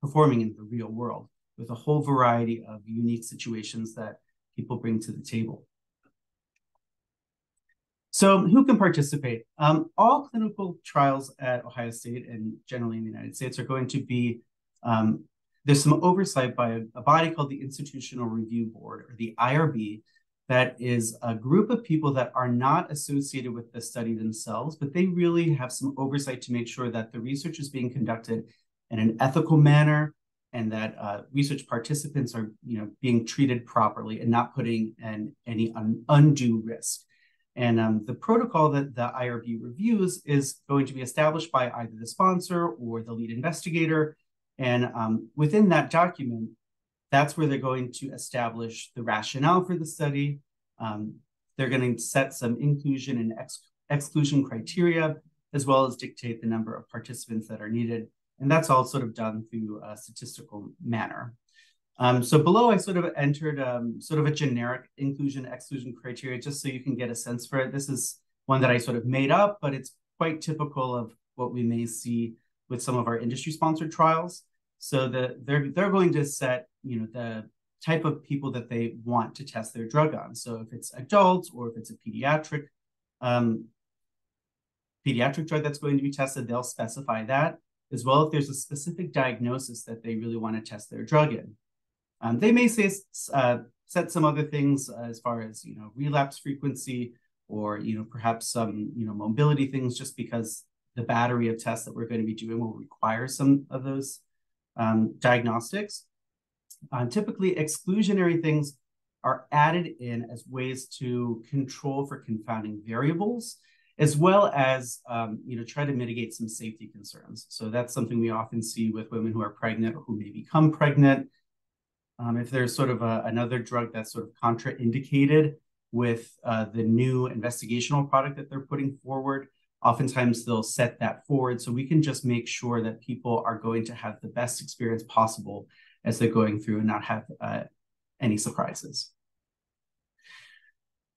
performing in the real world with a whole variety of unique situations that people bring to the table. So who can participate? Um, all clinical trials at Ohio State and generally in the United States are going to be, um, there's some oversight by a, a, body called the Institutional Review Board or the IRB that is a group of people that are not associated with the study themselves, but they really have some oversight to make sure that the research is being conducted in an ethical manner and that uh, research participants are you know, being treated properly and not putting in any un undue risk. And um, the protocol that the IRB reviews is going to be established by either the sponsor or the lead investigator. And um, within that document, that's where they're going to establish the rationale for the study. Um, they're going to set some inclusion and ex exclusion criteria, as well as dictate the number of participants that are needed. And that's all sort of done through a statistical manner. Um, so below, I sort of entered um, sort of a generic inclusion exclusion criteria, just so you can get a sense for it. This is one that I sort of made up, but it's quite typical of what we may see with some of our industry sponsored trials. So the, they're, they're going to set, you know, the type of people that they want to test their drug on. So if it's adults or if it's a pediatric um, pediatric drug that's going to be tested, they'll specify that, as well if there's a specific diagnosis that they really want to test their drug in. Um, they may say uh, set some other things as far as you know relapse frequency or you know perhaps some you know mobility things just because the battery of tests that we're going to be doing will require some of those um, diagnostics. Uh, typically, exclusionary things are added in as ways to control for confounding variables, as well as um, you know try to mitigate some safety concerns. So that's something we often see with women who are pregnant or who may become pregnant. Um, if there's sort of a, another drug that's sort of contraindicated with uh, the new investigational product that they're putting forward, oftentimes they'll set that forward so we can just make sure that people are going to have the best experience possible as they're going through and not have uh, any surprises.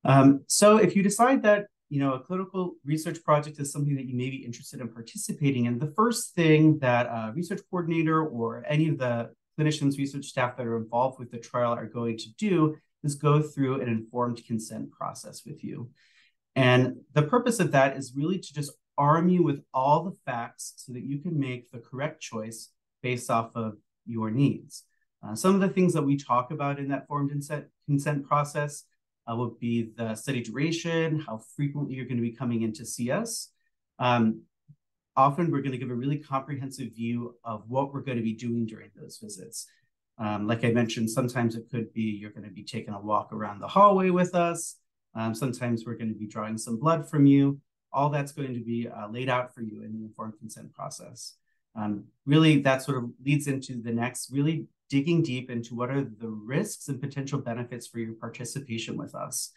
Um, so if you decide that you know a clinical research project is something that you may be interested in participating in, the first thing that a research coordinator or any of the clinicians, research staff that are involved with the trial are going to do is go through an informed consent process with you. And the purpose of that is really to just arm you with all the facts so that you can make the correct choice based off of your needs. Uh, some of the things that we talk about in that formed consent, consent process uh, will be the study duration, how frequently you're going to be coming in to see us. Um, often we're going to give a really comprehensive view of what we're going to be doing during those visits. Um, like I mentioned, sometimes it could be you're going to be taking a walk around the hallway with us. Um, sometimes we're going to be drawing some blood from you. All that's going to be uh, laid out for you in the informed consent process. Um, really, that sort of leads into the next, really digging deep into what are the risks and potential benefits for your participation with us.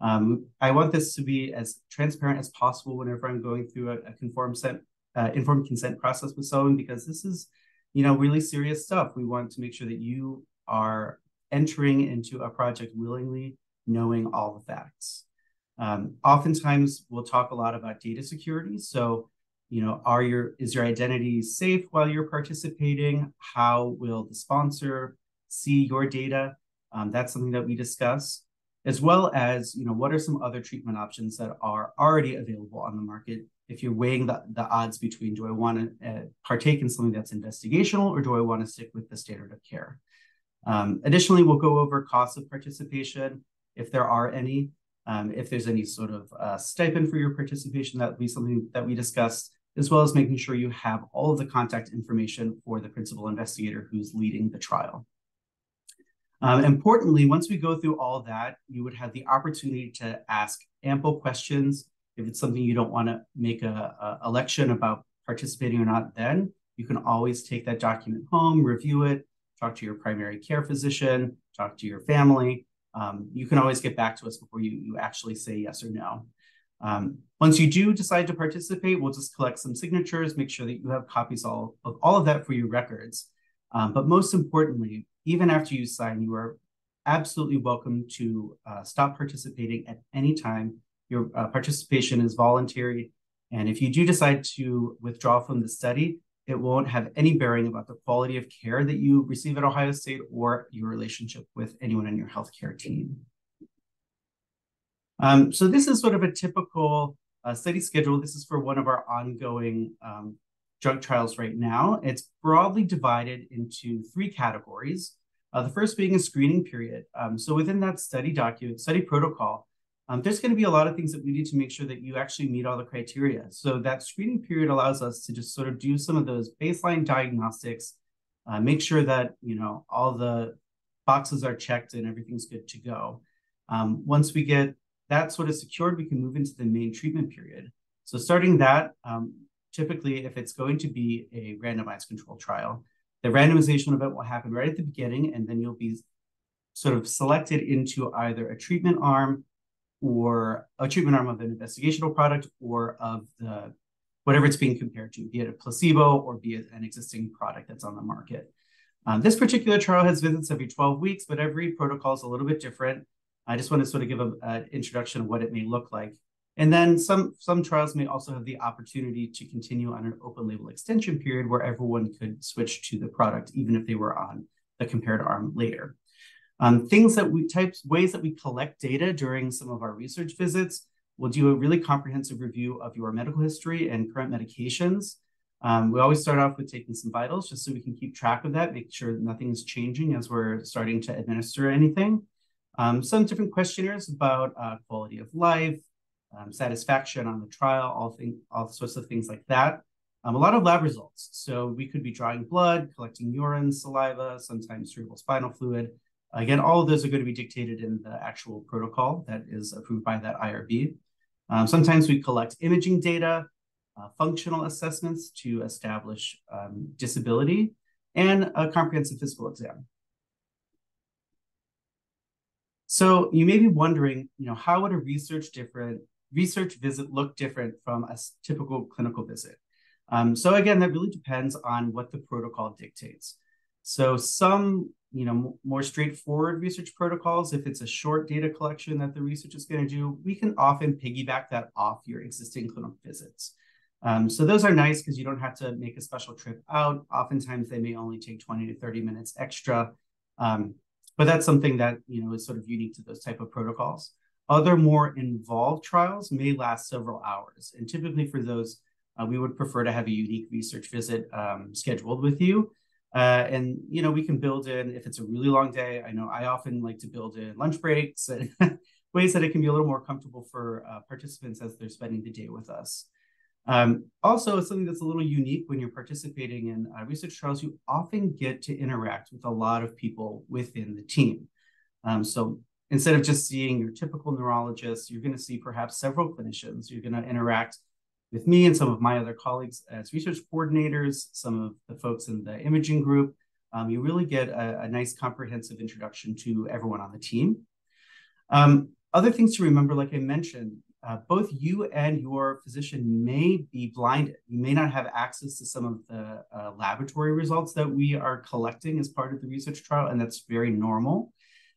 Um, I want this to be as transparent as possible whenever I'm going through a, a conform set, uh, informed consent process with someone because this is, you know, really serious stuff. We want to make sure that you are entering into a project willingly knowing all the facts. Um, oftentimes, we'll talk a lot about data security. So, you know, are your is your identity safe while you're participating? How will the sponsor see your data? Um, that's something that we discuss, as well as you know, what are some other treatment options that are already available on the market? If you're weighing the, the odds between do I want to uh, partake in something that's investigational or do I want to stick with the standard of care? Um, additionally, we'll go over costs of participation if there are any. Um, if there's any sort of uh, stipend for your participation, that would be something that we discussed, as well as making sure you have all of the contact information for the principal investigator who's leading the trial. Um, importantly, once we go through all that, you would have the opportunity to ask ample questions. If it's something you don't want to make a, a election about participating or not, then you can always take that document home, review it, talk to your primary care physician, talk to your family, um, you can always get back to us before you, you actually say yes or no. Um, once you do decide to participate, we'll just collect some signatures, make sure that you have copies all, of all of that for your records. Um, but most importantly, even after you sign, you are absolutely welcome to uh, stop participating at any time. Your uh, participation is voluntary. And if you do decide to withdraw from the study, it won't have any bearing about the quality of care that you receive at Ohio State or your relationship with anyone on your healthcare team. Um, so this is sort of a typical uh, study schedule. This is for one of our ongoing um, drug trials right now. It's broadly divided into three categories. Uh, the first being a screening period. Um, so within that study document, study protocol, um, there's going to be a lot of things that we need to make sure that you actually meet all the criteria. So that screening period allows us to just sort of do some of those baseline diagnostics, uh, make sure that you know all the boxes are checked and everything's good to go. Um, once we get that sort of secured, we can move into the main treatment period. So starting that, um, typically if it's going to be a randomized control trial, the randomization event will happen right at the beginning, and then you'll be sort of selected into either a treatment arm or a treatment arm of an investigational product or of the whatever it's being compared to, be it a placebo or be it an existing product that's on the market. Um, this particular trial has visits every 12 weeks, but every protocol is a little bit different. I just want to sort of give an introduction of what it may look like. And then some, some trials may also have the opportunity to continue on an open label extension period where everyone could switch to the product, even if they were on the compared arm later. Um, things that we types ways that we collect data during some of our research visits. We'll do a really comprehensive review of your medical history and current medications. Um, we always start off with taking some vitals just so we can keep track of that, make sure nothing is changing as we're starting to administer anything. Um, some different questionnaires about uh, quality of life, um, satisfaction on the trial, all, thing, all sorts of things like that. Um, a lot of lab results. So we could be drawing blood, collecting urine, saliva, sometimes cerebral spinal fluid, Again, all of those are going to be dictated in the actual protocol that is approved by that IRB. Um, sometimes we collect imaging data, uh, functional assessments to establish um, disability, and a comprehensive physical exam. So you may be wondering, you know, how would a research different research visit look different from a typical clinical visit? Um, so again, that really depends on what the protocol dictates. So some you know, more straightforward research protocols, if it's a short data collection that the research is going to do, we can often piggyback that off your existing clinical visits. Um, so those are nice because you don't have to make a special trip out. Oftentimes they may only take 20 to 30 minutes extra. Um, but that's something that, you know, is sort of unique to those type of protocols. Other more involved trials may last several hours. And typically for those, uh, we would prefer to have a unique research visit um, scheduled with you uh, and you know, we can build in if it's a really long day. I know I often like to build in lunch breaks and ways that it can be a little more comfortable for uh, participants as they're spending the day with us. Um, also, something that's a little unique when you're participating in uh, research trials, you often get to interact with a lot of people within the team. Um, so instead of just seeing your typical neurologist, you're going to see perhaps several clinicians. You're going to interact with me and some of my other colleagues as research coordinators, some of the folks in the imaging group, um, you really get a, a, nice comprehensive introduction to everyone on the team. Um, other things to remember, like I mentioned, uh, both you and your physician may be blinded. You may not have access to some of the uh, laboratory results that we are collecting as part of the research trial, and that's very normal.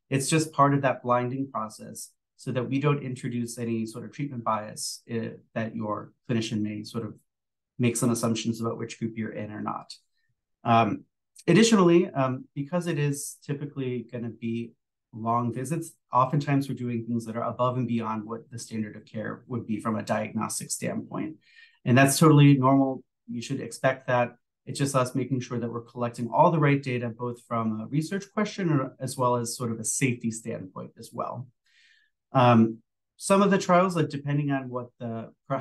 It's just part of that blinding process so that we don't introduce any sort of treatment bias uh, that your clinician may sort of make some assumptions about which group you're in or not. Um, additionally, um, because it is typically going to be long visits, oftentimes we're doing things that are above and beyond what the standard of care would be from a diagnostic standpoint. And that's totally normal. You should expect that. It's just us making sure that we're collecting all the right data, both from a research question as well as sort of a safety standpoint as well. Um, some of the trials, like depending on what the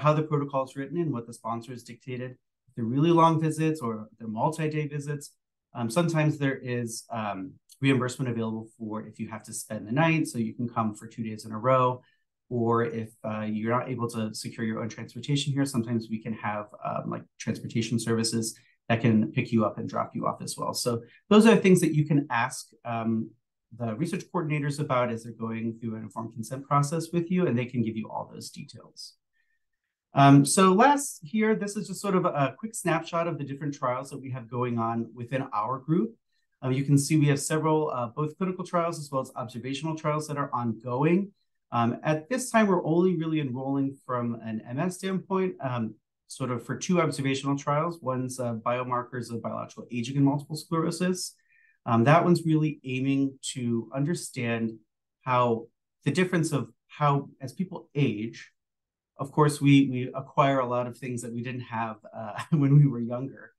how the protocol is written and what the sponsor has dictated, they're really long visits or they're multi-day visits, um, sometimes there is um, reimbursement available for if you have to spend the night, so you can come for two days in a row, or if uh, you're not able to secure your own transportation here, sometimes we can have um, like transportation services that can pick you up and drop you off as well. So those are things that you can ask um, the research coordinators about as they're going through an informed consent process with you, and they can give you all those details. Um, so last here, this is just sort of a quick snapshot of the different trials that we have going on within our group. Um, you can see we have several, uh, both clinical trials as well as observational trials that are ongoing. Um, at this time, we're only really enrolling from an MS standpoint, um, sort of for two observational trials. One's uh, biomarkers of biological aging and multiple sclerosis, um, that one's really aiming to understand how the difference of how, as people age, of course, we we acquire a lot of things that we didn't have uh, when we were younger,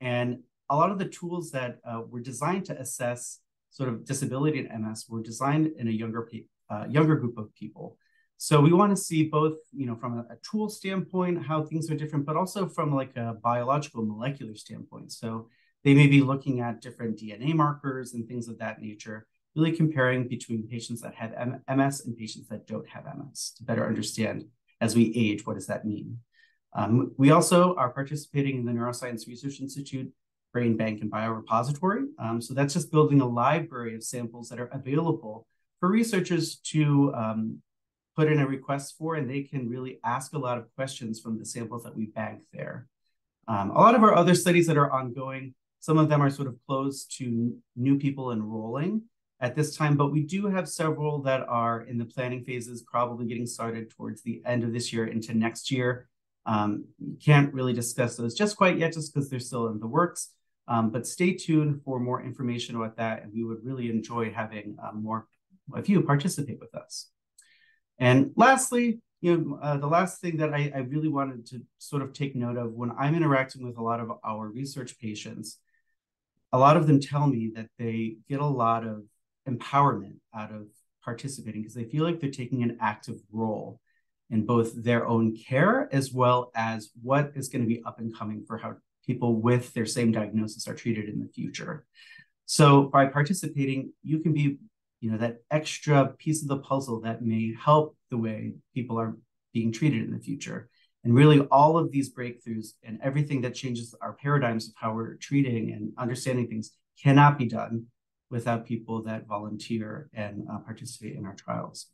and a lot of the tools that uh, were designed to assess sort of disability in MS were designed in a younger uh, younger group of people. So we want to see both, you know, from a, a, tool standpoint, how things are different, but also from like a biological molecular standpoint. So they may be looking at different DNA markers and things of that nature, really comparing between patients that have MS and patients that don't have MS to better understand as we age, what does that mean? Um, we also are participating in the Neuroscience Research Institute Brain Bank and Biorepository. Um, so that's just building a library of samples that are available for researchers to um, put in a request for, and they can really ask a lot of questions from the samples that we bank there. Um, a lot of our other studies that are ongoing, some of them are sort of closed to new people enrolling at this time, but we do have several that are in the planning phases, probably getting started towards the end of this year into next year. Um, can't really discuss those just quite yet, just because they're still in the works. Um, but stay tuned for more information about that, and we would really enjoy having um, more of you participate with us. And lastly, you know, uh, the last thing that I, I really wanted to sort of take note of when I'm interacting with a lot of our research patients, a lot of them tell me that they get a lot of empowerment out of participating because they feel like they're taking an active role in both their own care as well as what is going to be up and coming for how people with their same diagnosis are treated in the future. So by participating, you can be you know that extra piece of the puzzle that may help the way people are being treated in the future and really all of these breakthroughs and everything that changes our paradigms of how we're treating and understanding things cannot be done without people that volunteer and uh, participate in our trials.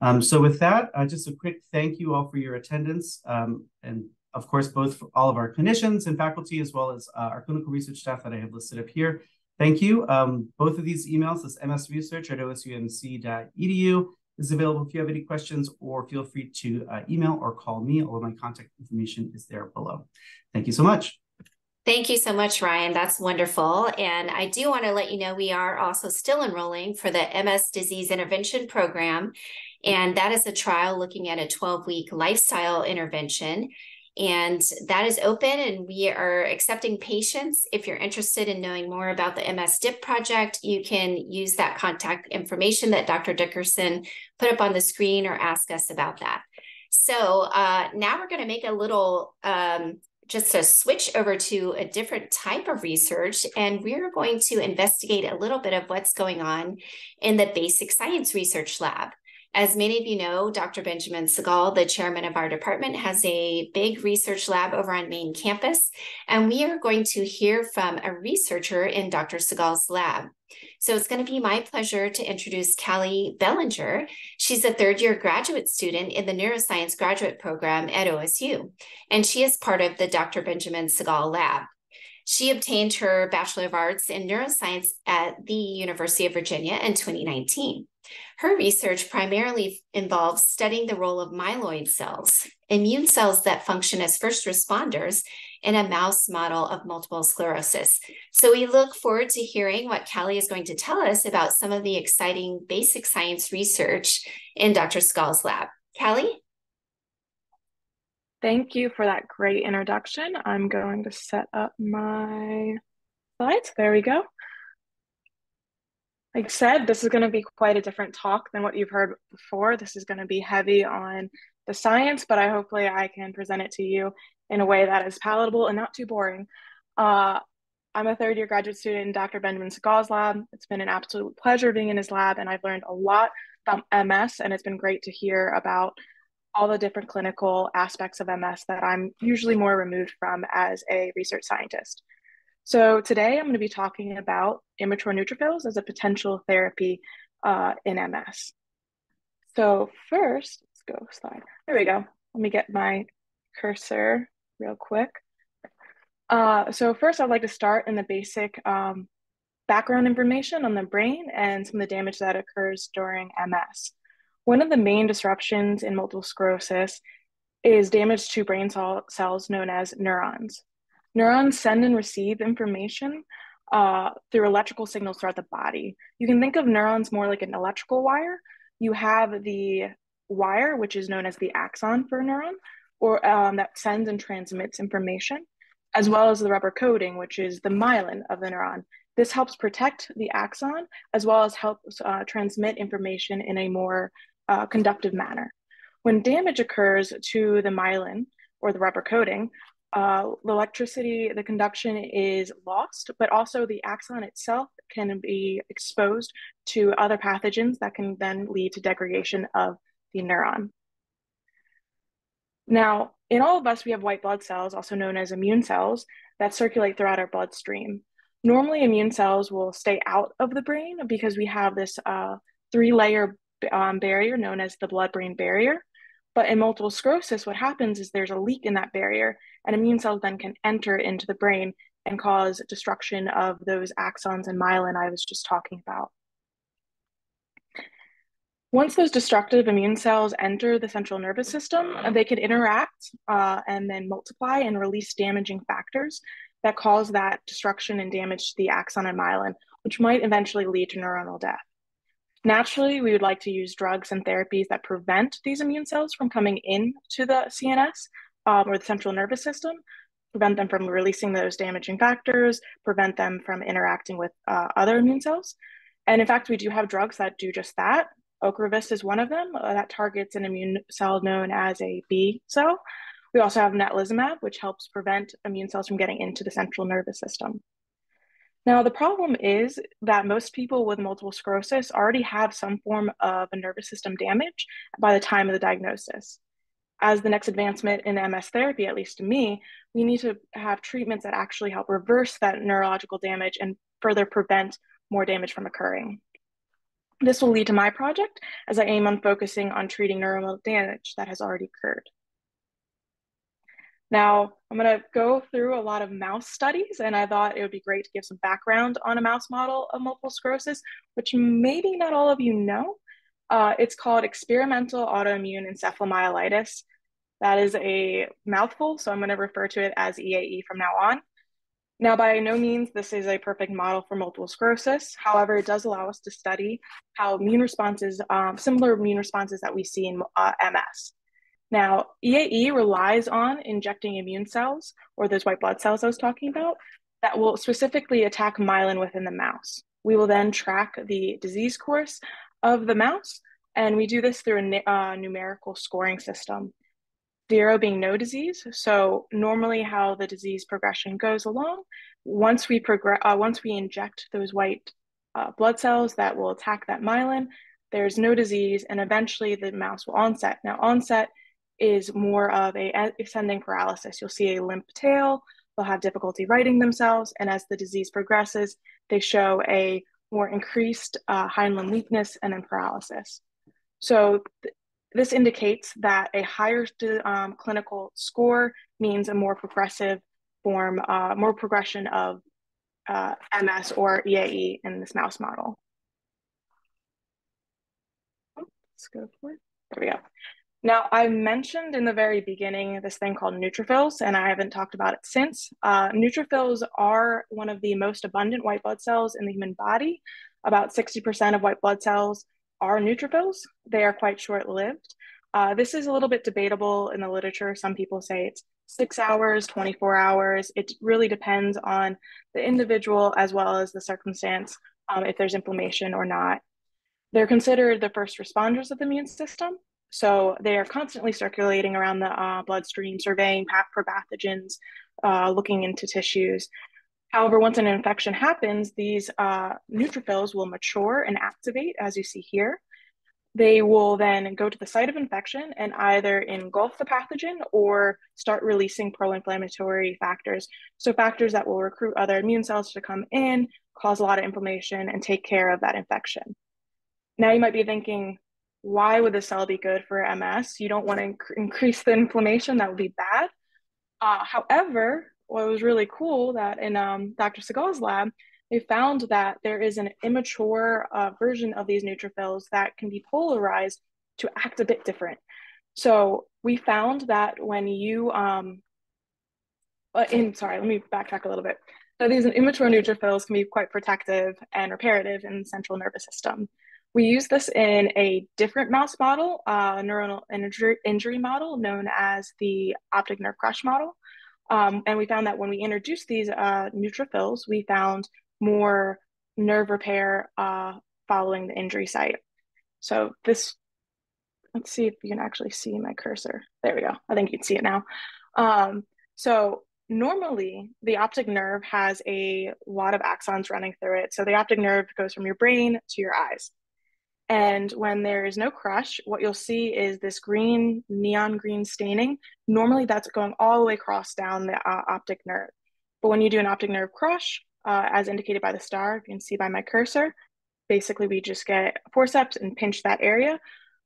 Um, so with that uh, just a quick thank you all for your attendance um, and of course both all of our clinicians and faculty as well as uh, our clinical research staff that i have listed up here. Thank you. Um, both of these emails, this msresearch at osumc.edu is available if you have any questions or feel free to uh, email or call me. All of my contact information is there below. Thank you so much. Thank you so much, Ryan. That's wonderful. And I do want to let you know we are also still enrolling for the MS Disease Intervention Program. And that is a trial looking at a 12 week lifestyle intervention. And that is open, and we are accepting patients. If you're interested in knowing more about the MS DIP project, you can use that contact information that Dr. Dickerson put up on the screen or ask us about that. So uh, now we're going to make a little um, just a switch over to a different type of research, and we're going to investigate a little bit of what's going on in the basic science research lab. As many of you know, Dr. Benjamin Segal, the chairman of our department, has a big research lab over on main campus, and we are going to hear from a researcher in Dr. Segal's lab. So it's going to be my pleasure to introduce Calli Bellinger. She's a third year graduate student in the neuroscience graduate program at OSU, and she is part of the Dr. Benjamin Segal lab. She obtained her Bachelor of Arts in Neuroscience at the University of Virginia in 2019. Her research primarily involves studying the role of myeloid cells, immune cells that function as first responders in a mouse model of multiple sclerosis. So we look forward to hearing what Calli is going to tell us about some of the exciting basic science research in Dr. Segal's lab. Calli? Thank you for that great introduction. I'm going to set up my slides. There we go. Like I said, this is going to be quite a different talk than what you've heard before. This is going to be heavy on the science, but I hopefully I can present it to you in a way that is palatable and not too boring. Uh, I'm a third year graduate student in Dr. Benjamin Segal's lab. It's been an absolute pleasure being in his lab, and I've learned a lot about MS, and it's been great to hear about all the different clinical aspects of MS that I'm usually more removed from as a research scientist. So today I'm going to be talking about immature neutrophils as a potential therapy uh, in MS. So first, let's go slide. There we go. Let me get my cursor real quick. Uh, so first I'd like to start in the basic um, background information on the brain and some of the damage that occurs during MS. One of the main disruptions in multiple sclerosis is damage to brain cells known as neurons. Neurons send and receive information uh, through electrical signals throughout the body. You can think of neurons more like an electrical wire. You have the wire, which is known as the axon for a neuron, or um, that sends and transmits information. as well as the rubber coating, which is the myelin of the neuron. This helps protect the axon as well as helps uh, transmit information in a more uh, conductive manner. When damage occurs to the myelin or the rubber coating, uh, the electricity, the conduction is lost, but also the axon itself can be exposed to other pathogens that can then lead to degradation of the neuron. Now, in all of us, we have white blood cells, also known as immune cells, that circulate throughout our bloodstream. Normally, immune cells will stay out of the brain because we have this uh, three layer um, barrier known as the blood brain barrier. But in multiple sclerosis, what happens is there's a leak in that barrier, and immune cells then can enter into the brain and cause destruction of those axons and myelin I was just talking about. Once those destructive immune cells enter the central nervous system, they can interact uh, and then multiply and release damaging factors that cause that destruction and damage to the axon and myelin, which might eventually lead to neuronal death. Naturally, we would like to use drugs and therapies that prevent these immune cells from coming into the CNS um, or the central nervous system, prevent them from releasing those damaging factors, prevent them from interacting with uh, other immune cells. And in fact, we do have drugs that do just that. Ocrevus is one of them uh, that targets an immune cell known as a B cell. We also have natalizumab, which helps prevent immune cells from getting into the central nervous system. Now, the problem is that most people with multiple sclerosis already have some form of a nervous system damage by the time of the diagnosis. As the next advancement in MS therapy, at least to me, we need to have treatments that actually help reverse that neurological damage and further prevent more damage from occurring. This will lead to my project as I aim on focusing on treating neuronal damage that has already occurred. Now, I'm going to go through a lot of mouse studies, and I thought it would be great to give some background on a mouse model of multiple sclerosis, which maybe not all of you know. Uh, it's called experimental autoimmune encephalomyelitis. That is a mouthful, so I'm going to refer to it as EAE from now on. Now, by no means this is a perfect model for multiple sclerosis. However, it does allow us to study how immune responses, um, similar immune responses that we see in uh, MS. Now, EAE relies on injecting immune cells, or those white blood cells I was talking about, that will specifically attack myelin within the mouse. We will then track the disease course of the mouse, and we do this through a uh, numerical scoring system zero being no disease. So normally how the disease progression goes along, once we progress, uh, once we inject those white uh, blood cells that will attack that myelin, there's no disease, and eventually the mouse will onset. Now onset is more of a ascending paralysis. You'll see a limp tail. They'll have difficulty righting themselves, and as the disease progresses, they show a more increased uh, hind limb weakness and then paralysis. So th this indicates that a higher um, clinical score means a more progressive form, uh, more progression of uh, MS or EAE in this mouse model. Let's go for. There we go. Now, I mentioned in the very beginning this thing called neutrophils, and I haven't talked about it since. Uh, neutrophils are one of the most abundant white blood cells in the human body. About 60% of white blood cells are neutrophils. They are quite short lived. Uh, this is a little bit debatable in the literature. Some people say it's six hours, 24 hours. It really depends on the individual as well as the circumstance, um, if there's inflammation or not. They're considered the first responders of the immune system. So they are constantly circulating around the uh, bloodstream, surveying for pathogens, uh, looking into tissues. However, once an infection happens, these uh, neutrophils will mature and activate, as you see here. They will then go to the site of infection and either engulf the pathogen or start releasing pro-inflammatory factors. So factors that will recruit other immune cells to come in, cause a lot of inflammation, and take care of that infection. Now you might be thinking, why would the cell be good for MS? You don't want to inc increase the inflammation, that would be bad. Uh, however, what was really cool that in um, Dr. Segal's lab, they found that there is an immature uh, version of these neutrophils that can be polarized to act a bit different. So we found that when you, um, uh, in sorry, let me backtrack a little bit. So these immature neutrophils can be quite protective and reparative in the central nervous system. We use this in a different mouse model, uh, neuronal injury, injury model known as the optic nerve crush model. Um, and we found that when we introduced these uh, neutrophils, we found more nerve repair uh, following the injury site. So this, let's see if you can actually see my cursor. There we go. I think you can see it now. Um, so normally the optic nerve has a lot of axons running through it. So the optic nerve goes from your brain to your eyes. And when there is no crush, what you'll see is this green, neon green staining. Normally that's going all the way across down the uh, optic nerve. But when you do an optic nerve crush, uh, as indicated by the star, you can see by my cursor, basically we just get forceps and pinch that area.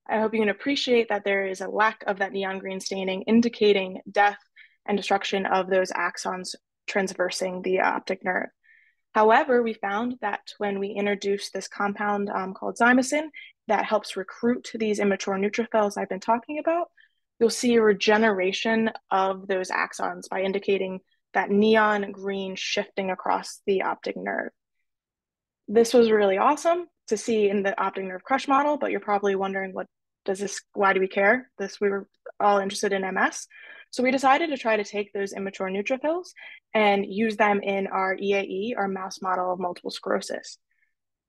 I hope you can appreciate that there is a lack of that neon green staining indicating death and destruction of those axons transversing the optic nerve. However, we found that when we introduced this compound um, called zymosan that helps recruit these immature neutrophils I've been talking about, you'll see a regeneration of those axons by indicating that neon green shifting across the optic nerve. This was really awesome to see in the optic nerve crush model, but you're probably wondering what does this, why do we care? This, we were all interested in MS. So we decided to try to take those immature neutrophils and use them in our EAE, our mouse model of multiple sclerosis.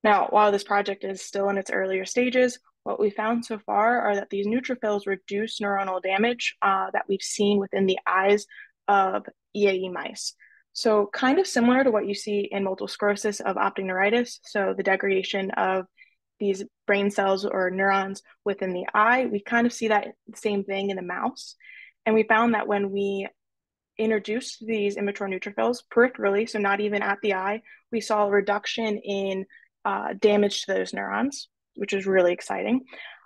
Now, while this project is still in its earlier stages, what we found so far are that these neutrophils reduce neuronal damage uh, that we've seen within the eyes of EAE mice. So kind of similar to what you see in multiple sclerosis of optic neuritis, so the degradation of these brain cells or neurons within the eye, we kind of see that same thing in the mouse. And we found that when we introduced these immature neutrophils peripherally, so not even at the eye, we saw a reduction in uh, damage to those neurons, which is really exciting.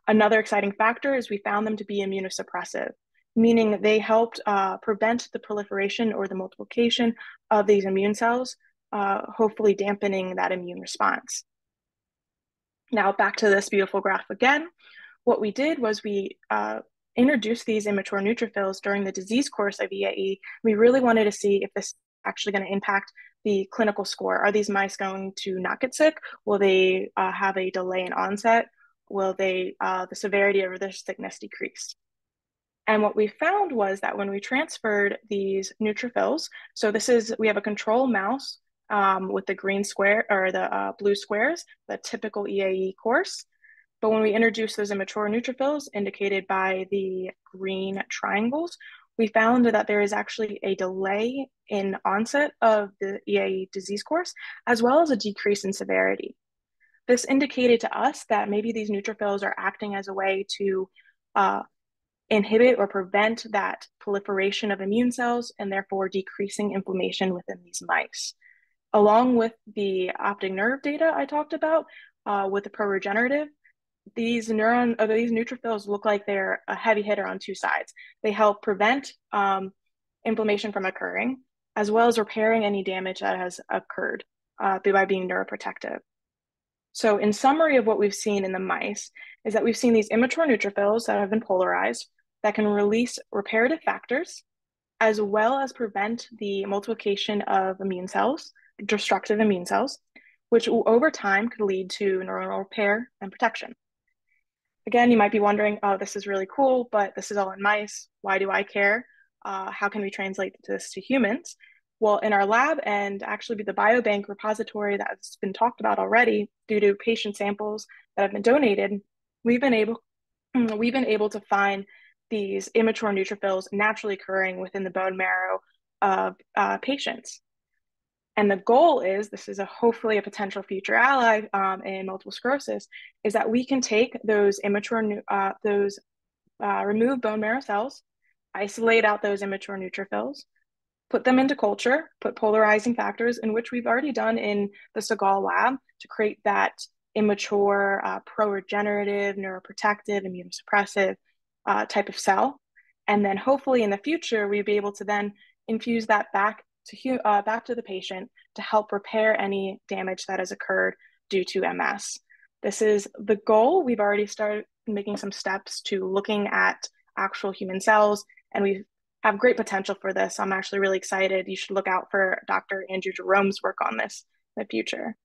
Another exciting factor is we found them to be immunosuppressive, meaning they helped uh, prevent the proliferation or the multiplication of these immune cells, uh, hopefully dampening that immune response. Now back to this beautiful graph again. What we did was we uh, introduce these immature neutrophils during the disease course of EAE, we really wanted to see if this is actually going to impact the clinical score. Are these mice going to not get sick? Will they uh, have a delay in onset? Will they uh, the severity of their sickness decrease? And what we found was that when we transferred these neutrophils, so this is we have a control mouse um, with the green square or the uh, blue squares, the typical EAE course. But when we introduced those immature neutrophils indicated by the green triangles, we found that there is actually a delay in onset of the EAE disease course, as well as a decrease in severity. This indicated to us that maybe these neutrophils are acting as a way to uh, inhibit or prevent that proliferation of immune cells and therefore decreasing inflammation within these mice. Along with the optic nerve data I talked about uh, with the pro-regenerative, these neuron or these neutrophils look like they're a heavy hitter on two sides. They help prevent um, inflammation from occurring, as well as repairing any damage that has occurred uh, by being neuroprotective. So, in summary of what we've seen in the mice, is that we've seen these immature neutrophils that have been polarized that can release reparative factors, as well as prevent the multiplication of immune cells, destructive immune cells, which over time could lead to neuronal repair and protection. Again, you might be wondering, oh, this is really cool, but this is all in mice. Why do I care? Uh, how can we translate this to humans? Well, in our lab and actually the biobank repository that's been talked about already due to patient samples that have been donated, we've been able we've been able to find these immature neutrophils naturally occurring within the bone marrow of uh, patients. And the goal is this is a hopefully a potential future ally um, in multiple sclerosis is that we can take those immature uh, those uh, remove bone marrow cells, isolate out those immature neutrophils, put them into culture, put polarizing factors in which we've already done in the Segal lab to create that immature uh, pro-regenerative, neuroprotective, immunosuppressive uh, type of cell. And then hopefully in the future, we'd be able to then infuse that back to uh, back to the patient to help repair any damage that has occurred due to MS. This is the goal. We've already started making some steps to looking at actual human cells, and we have great potential for this. I'm actually really excited. You should look out for Dr. Andrew Jerome's work on this in the future.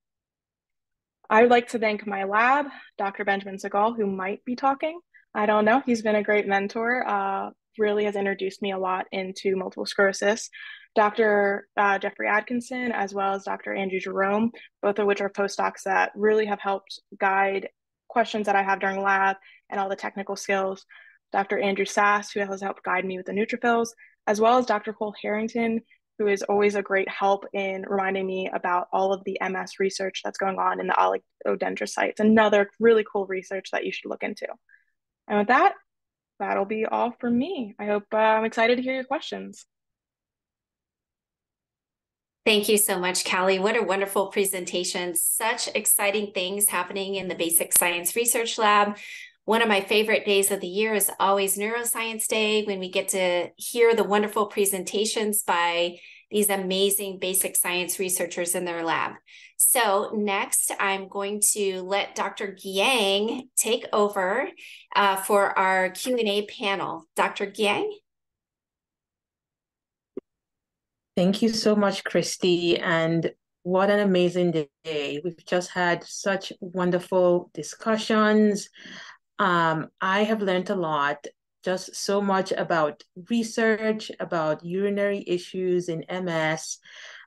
I would like to thank my lab, Dr. Benjamin Segal, who might be talking. I don't know. He's been a great mentor uh, really has introduced me a lot into multiple sclerosis. Dr. Uh, Jeffrey Atkinson, as well as Dr. Andrew Jerome, both of which are postdocs that really have helped guide questions that I have during lab and all the technical skills. Dr. Andrew Sass, who has helped guide me with the neutrophils, as well as Dr. Cole Harrington, who is always a great help in reminding me about all of the MS research that's going on in the oligodendrocytes. Another really cool research that you should look into. And with that, that'll be all from me. I hope uh, I'm excited to hear your questions. Thank you so much, Calli. What a wonderful presentation. Such exciting things happening in the Basic Science Research Lab. One of my favorite days of the year is always Neuroscience Day when we get to hear the wonderful presentations by these amazing basic science researchers in their lab. So next, I'm going to let Dr. Giang take over uh, for our Q&A panel. Dr. Giang? Thank you so much, Kristi. And what an amazing day. We've just had such wonderful discussions. Um, I have learned a lot, just so much about research, about urinary issues in MS,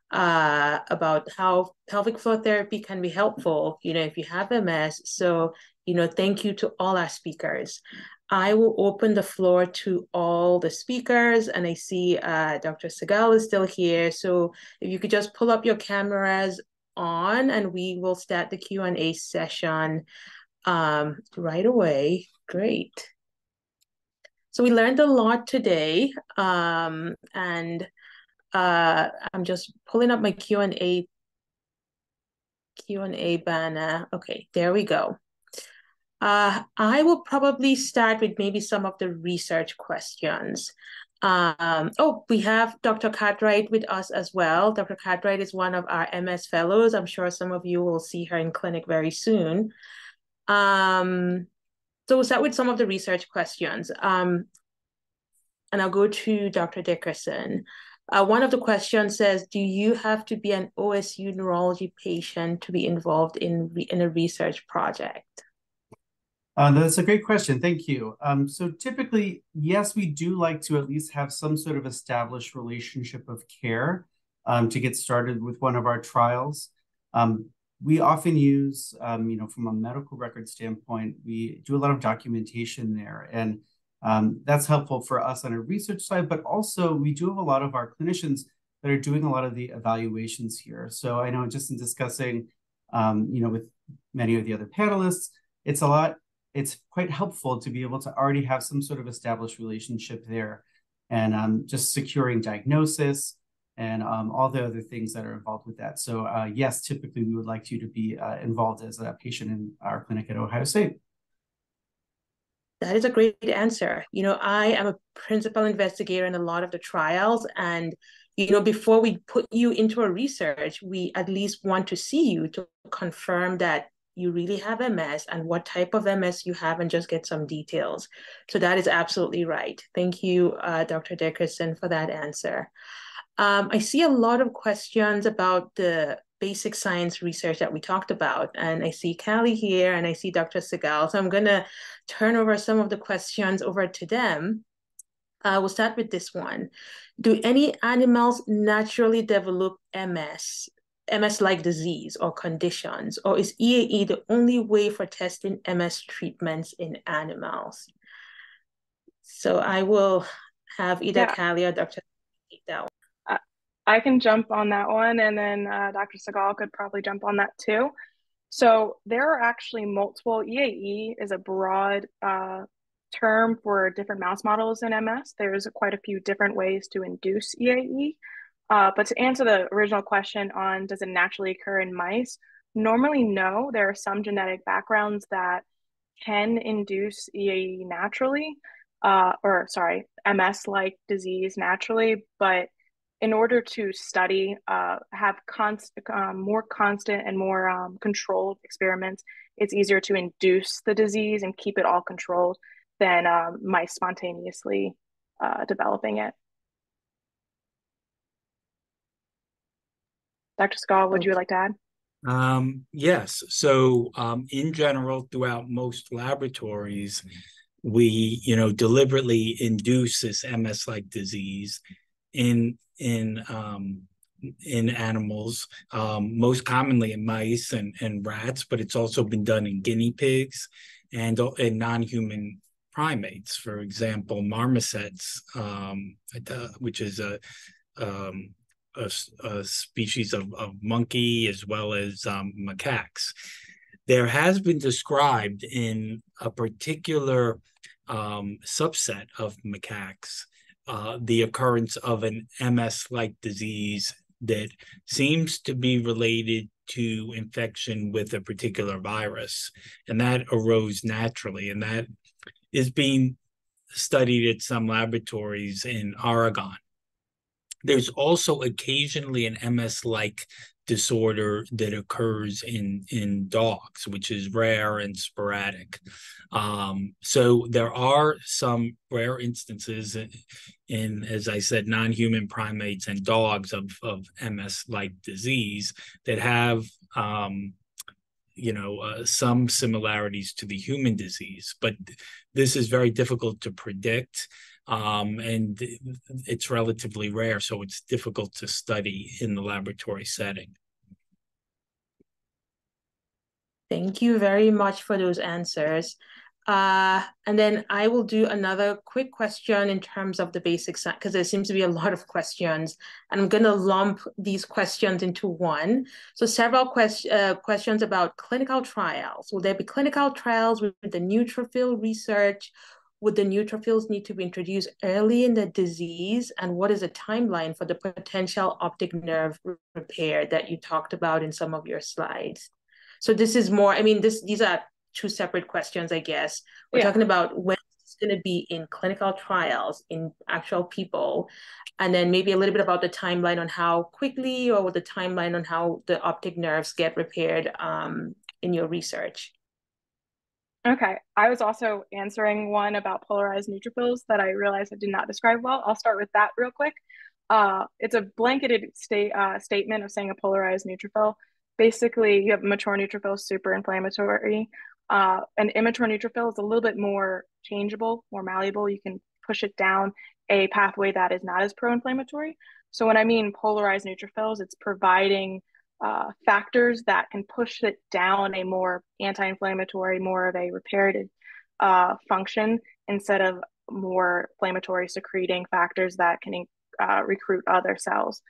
uh, about how pelvic floor therapy can be helpful, you know, if you have MS. So, you know, thank you to all our speakers. I will open the floor to all the speakers, and I see uh, Dr. Segal is still here. So if you could just pull up your cameras on, and we will start the Q&A session um, right away. Great. So we learned a lot today, um, and uh, I'm just pulling up my Q&A Q&A banner. Okay, there we go. Uh, I will probably start with maybe some of the research questions. Um, oh, we have Dr. Cartwright with us as well. Dr. Cartwright is one of our MS fellows. I'm sure some of you will see her in clinic very soon. Um, so we'll start with some of the research questions. Um, and I'll go to Dr. Dickerson. Uh, one of the questions says, do you have to be an OSU neurology patient to be involved in, in a research project? Uh, that's a great question. Thank you. Um, so typically, yes, we do like to at least have some sort of established relationship of care um, to get started with one of our trials. Um, we often use, um, you know, from a medical record standpoint, we do a lot of documentation there. And um, that's helpful for us on a research side, but also we do have a lot of our clinicians that are doing a lot of the evaluations here. So I know just in discussing, um, you know, with many of the other panelists, it's a lot, it's quite helpful to be able to already have some sort of established relationship there and um, just securing diagnosis, and um, all the other things that are involved with that. So uh, yes, typically we would like you to be uh, involved as a patient in our clinic at Ohio State. That is a great answer. You know, I am a principal investigator in a lot of the trials and you know, before we put you into a research, we at least want to see you to confirm that you really have MS and what type of MS you have and just get some details. So that is absolutely right. Thank you, uh, Dr. Dickerson, for that answer. Um, I see a lot of questions about the basic science research that we talked about. And I see Calli here and I see Dr. Segal. So I'm going to turn over some of the questions over to them. Uh, we'll start with this one. Do any animals naturally develop MS, MS-like disease or conditions, or is EAE the only way for testing MS treatments in animals? So I will have either yeah. Calli or Dr. take that one. I can jump on that one, and then uh, Dr. Segal could probably jump on that too. So there are actually multiple. EAE is a broad uh, term for different mouse models in MS. There's quite a few different ways to induce EAE. Uh, but to answer the original question on does it naturally occur in mice, normally no. There are some genetic backgrounds that can induce EAE naturally, uh, or sorry, MS-like disease naturally, but in order to study, uh, have const- um, more constant and more um, controlled experiments, it's easier to induce the disease and keep it all controlled than um, mice spontaneously uh, developing it. Dr. Segal, would you like to add? Um, yes. So, um, in general, throughout most laboratories, we, you know, deliberately induce this MS-like disease in in um, in animals, um, most commonly in mice and, and rats, but it's also been done in guinea pigs and in non-human primates. For example, marmosets, um, which is a, um, a, a, species of, of monkey as well as um, macaques. There has been described in a particular um, subset of macaques uh, the occurrence of an MS-like disease that seems to be related to infection with a particular virus. And that arose naturally. And that is being studied at some laboratories in Oregon. There's also occasionally an MS like disorder that occurs in in dogs, which is rare and sporadic. Um, so there are some rare instances in, in as I said, non-human primates and dogs of of MS-like disease that have um, you know uh, some similarities to the human disease, but this is very difficult to predict um, and it's relatively rare, so it's difficult to study in the laboratory setting. Thank you very much for those answers. Uh, and then I will do another quick question in terms of the basics, because there seems to be a lot of questions, and I'm going to lump these questions into one. So several quest uh, questions about clinical trials. Will there be clinical trials with the neutrophil research? Would the neutrophils need to be introduced early in the disease? And what is the timeline for the potential optic nerve repair that you talked about in some of your slides? So this is more, I mean, this these are two separate questions, I guess. We're yeah. talking about when it's going to be in clinical trials in actual people, and then maybe a little bit about the timeline on how quickly or the timeline on how the optic nerves get repaired um, in your research. Okay, I was also answering one about polarized neutrophils that I realized I did not describe well. I'll start with that real quick. Uh, it's a blanketed state uh, statement of saying a polarized neutrophil. Basically, you have mature neutrophils, super inflammatory. Uh, an immature neutrophil is a little bit more changeable, more malleable. You can push it down a pathway that is not as pro-inflammatory. So when I mean polarized neutrophils, it's providing uh, factors that can push it down a more anti-inflammatory, more of a reparative uh, function instead of more inflammatory secreting factors that can uh, recruit other cells.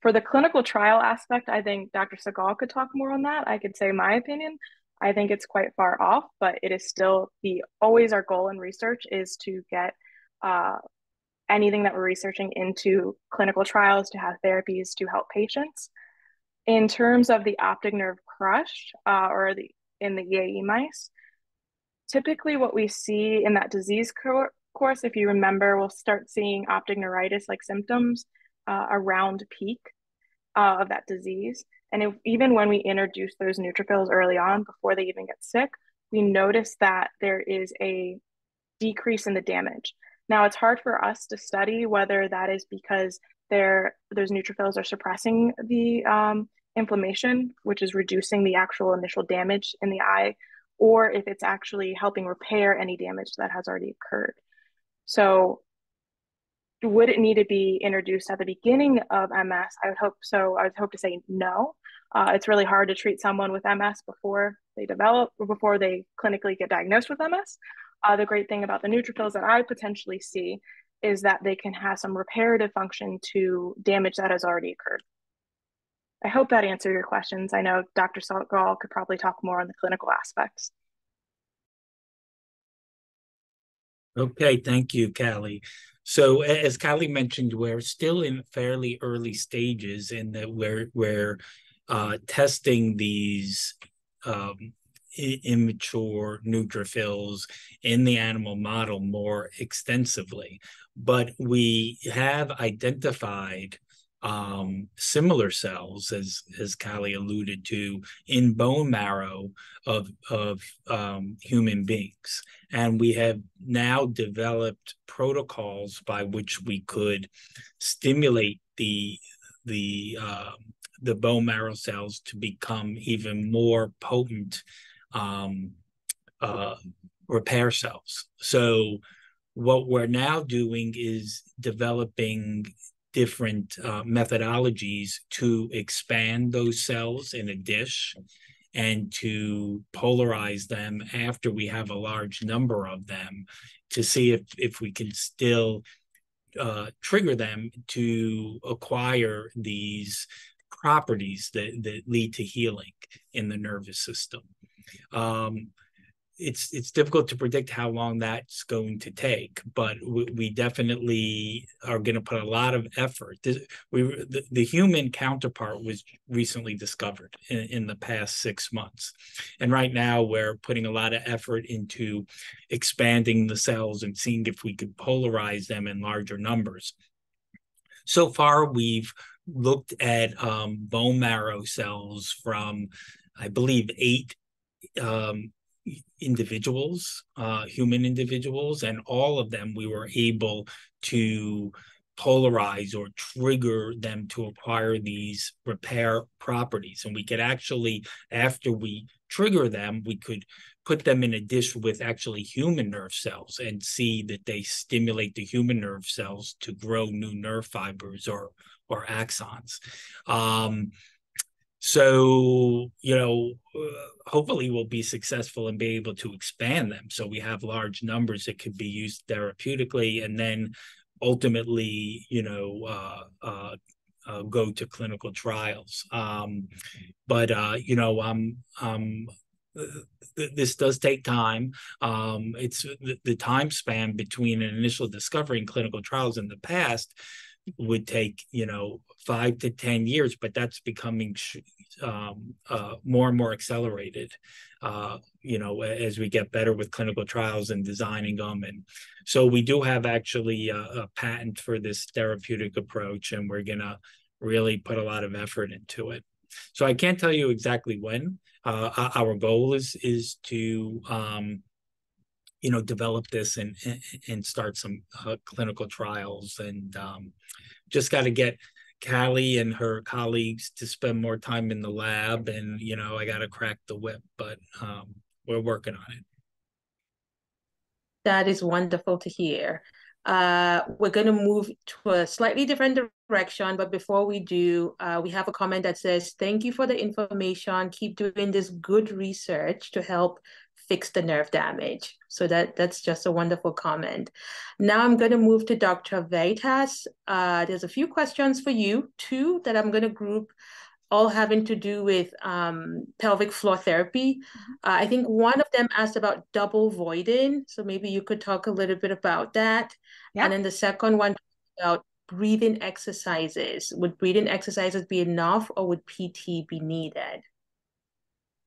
For the clinical trial aspect, I think Dr. Segal could talk more on that. I could say my opinion. I think it's quite far off, but it is still the always our goal in research is to get uh, anything that we're researching into clinical trials to have therapies to help patients. In terms of the optic nerve crush uh, or the in the EAE mice, typically what we see in that disease co course, if you remember, we'll start seeing optic neuritis like symptoms uh, around peak uh, of that disease. And if, even when we introduce those neutrophils early on, before they even get sick, we notice that there is a decrease in the damage. Now, it's hard for us to study whether that is because they're, those neutrophils are suppressing the um, inflammation, which is reducing the actual initial damage in the eye, or if it's actually helping repair any damage that has already occurred. So, would it need to be introduced at the beginning of MS? I would hope so. I would hope to say no. Uh, it's really hard to treat someone with MS before they develop or before they clinically get diagnosed with MS. Uh, the great thing about the neutrophils that I potentially see is that they can have some reparative function to damage that has already occurred. I hope that answered your questions. I know Dr. Segal could probably talk more on the clinical aspects. Okay, thank you, Calli. So as Calli mentioned, we're still in fairly early stages in that we're we're uh, testing these um, immature neutrophils in the animal model more extensively. But we have identified um, similar cells, as as Calli alluded to, in bone marrow of of um, human beings, and we have now developed protocols by which we could stimulate the the uh, the bone marrow cells to become even more potent um, uh, repair cells. So what we're now doing is developing different uh, methodologies to expand those cells in a dish and to polarize them after we have a large number of them to see if if we can still uh, trigger them to acquire these properties that that lead to healing in the nervous system. Um, it's it's difficult to predict how long that's going to take, but we, we definitely are going to put a lot of effort. This, we the, the human counterpart was recently discovered in, in the past six months, and right now we're putting a lot of effort into expanding the cells and seeing if we could polarize them in larger numbers. So far, we've looked at um, bone marrow cells from, I believe, eight um, individuals, uh, human individuals, and all of them we were able to polarize or trigger them to acquire these repair properties. And we could actually, after we trigger them, we could put them in a dish with actually human nerve cells and see that they stimulate the human nerve cells to grow new nerve fibers or or axons. Um, so, you know, uh, hopefully we'll be successful and be able to expand them. So we have large numbers that could be used therapeutically and then ultimately, you know, uh, uh, uh, go to clinical trials. Um, but, uh, you know, um, um, th- this does take time. Um, it's the time span between an initial discovery and clinical trials in the past would take you know five to ten years but that's becoming um, uh, more and more accelerated uh, you know as we get better with clinical trials and designing them and so we do have actually a, a patent for this therapeutic approach and we're gonna really put a lot of effort into it. So i can't tell you exactly when uh, our goal is is to um, you know develop this and and start some uh, clinical trials and um, just got to get Calli and her colleagues to spend more time in the lab and you know I got to crack the whip but um, we're working on it. That is wonderful to hear. Uh, we're going to move to a slightly different direction, but before we do, uh, we have a comment that says, thank you for the information. Keep doing this good research to help fix the nerve damage. So that that's just a wonderful comment. Now I'm going to move to Dr. Vietas. Uh, there's a few questions for you, two that I'm going to group all having to do with um, pelvic floor therapy. Mm-hmm. Uh, I think one of them asked about double voiding. So maybe you could talk a little bit about that. Yeah. And then the second one about breathing exercises. Would breathing exercises be enough or would PT be needed?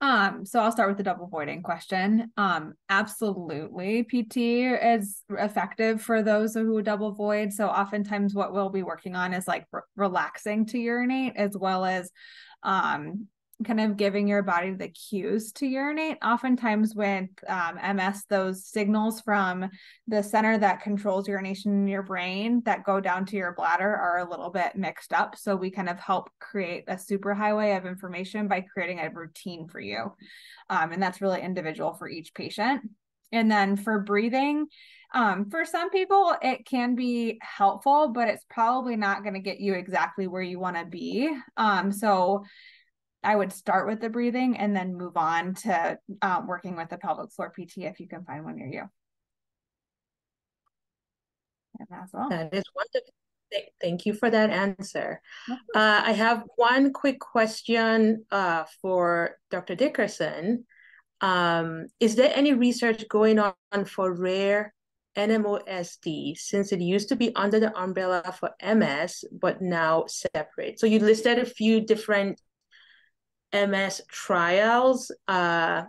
Um, so I'll start with the double voiding question. Um, absolutely, PT is effective for those who double void. So oftentimes, what we'll be working on is like re- relaxing to urinate, as well as um, kind of giving your body the cues to urinate. Oftentimes, with um, MS, those signals from the center that controls urination in your brain that go down to your bladder are a little bit mixed up. So, we kind of help create a superhighway of information by creating a routine for you. Um, and that's really individual for each patient. And then for breathing, um, for some people, it can be helpful, but it's probably not going to get you exactly where you want to be. Um, so, I would start with the breathing and then move on to uh, working with the pelvic floor PT if you can find one near you. And that's all. That is wonderful. Thank you for that answer. Uh, I have one quick question uh, for Dr. Dickerson. Um, is there any research going on for rare NMOSD since it used to be under the umbrella for MS, but now separate? So you listed a few different MS trials. Uh,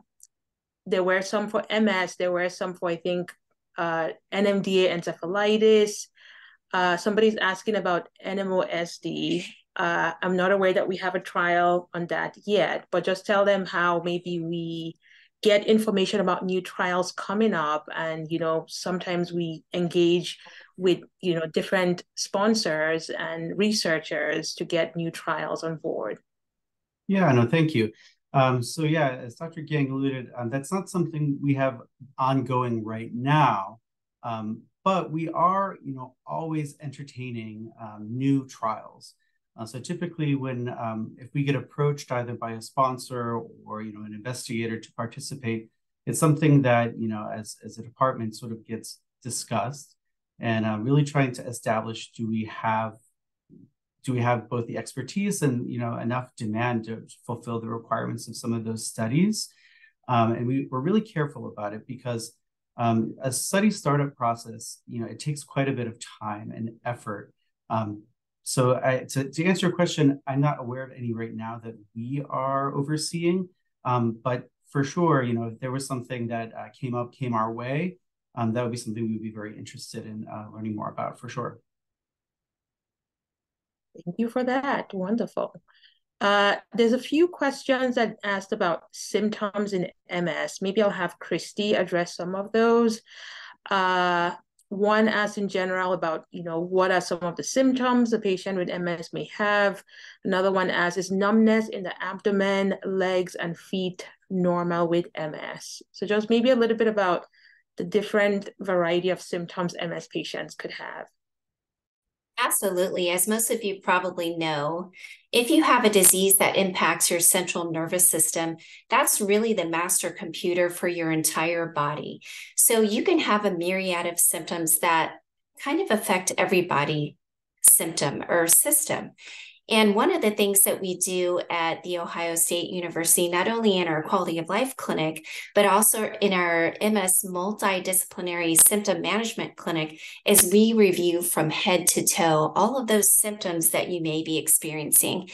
there were some for MS, there were some for, I think, uh, NMDA encephalitis. Uh, somebody's asking about NMOSD. Uh, I'm not aware that we have a trial on that yet, but just tell them how maybe we get information about new trials coming up and you know sometimes we engage with you know different sponsors and researchers to get new trials on board yeah, no, thank you. Um, so yeah, as Dr. Giang alluded, um, that's not something we have ongoing right now, um, but we are, you know, always entertaining um, new trials. Uh, so typically, when um, if we get approached either by a sponsor or you know an investigator to participate, it's something that you know as as a department sort of gets discussed, and uh, really trying to establish do we have do we have both the expertise and you know enough demand to fulfill the requirements of some of those studies? Um, and we, we're really careful about it because um, a study startup process you know it takes quite a bit of time and effort. Um, so I, to, to answer your question i'm not aware of any right now that we are overseeing. Um, but for sure you know if there was something that uh, came up came our way um, that would be something we'd be very interested in uh, learning more about for sure Thank you for that. Wonderful. Uh, there's a few questions that asked about symptoms in MS. Maybe I'll have Kristi address some of those. Uh, one asked in general about, you know, what are some of the symptoms a patient with MS may have. Another one asks, is numbness in the abdomen, legs, and feet normal with MS? So just maybe a little bit about the different variety of symptoms MS patients could have. Absolutely. As most of you probably know, if you have a disease that impacts your central nervous system, that's really the master computer for your entire body. So you can have a myriad of symptoms that kind of affect everybody symptom or system. And one of the things that we do at The Ohio State University, not only in our quality of life clinic, but also in our MS multidisciplinary symptom management clinic, is we review from head to toe all of those symptoms that you may be experiencing.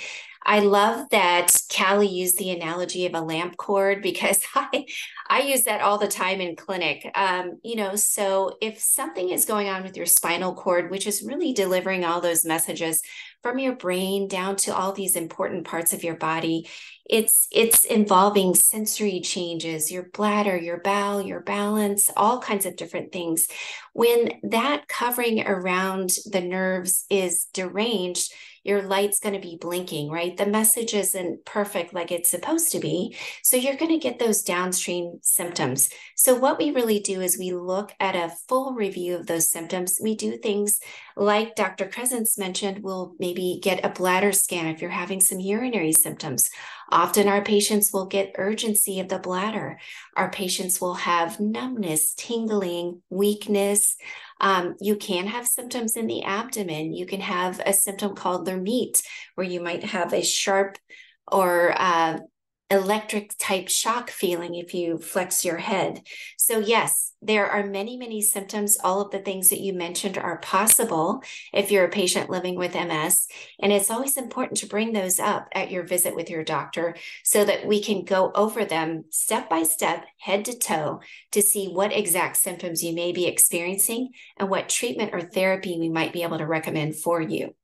I love that Calli used the analogy of a lamp cord because I I use that all the time in clinic. Um, you know, so if something is going on with your spinal cord, which is really delivering all those messages from your brain down to all these important parts of your body, it's it's involving sensory changes, your bladder, your bowel, your balance, all kinds of different things. When that covering around the nerves is deranged, your light's going to be blinking, right? The message isn't perfect like it's supposed to be. So you're going to get those downstream symptoms. So, what we really do is we look at a full review of those symptoms. We do things like Dr. Crescenze mentioned, we'll maybe get a bladder scan if you're having some urinary symptoms. Often our patients will get urgency of the bladder. Our patients will have numbness, tingling, weakness. Um, you can have symptoms in the abdomen. You can have a symptom called Lhermitte, where you might have a sharp or uh, electric type shock feeling if you flex your head. So, yes, there are many, many symptoms. All of the things that you mentioned are possible if you're a patient living with MS. And it's always important to bring those up at your visit with your doctor so that we can go over them step by step, head to toe, to see what exact symptoms you may be experiencing and what treatment or therapy we might be able to recommend for you.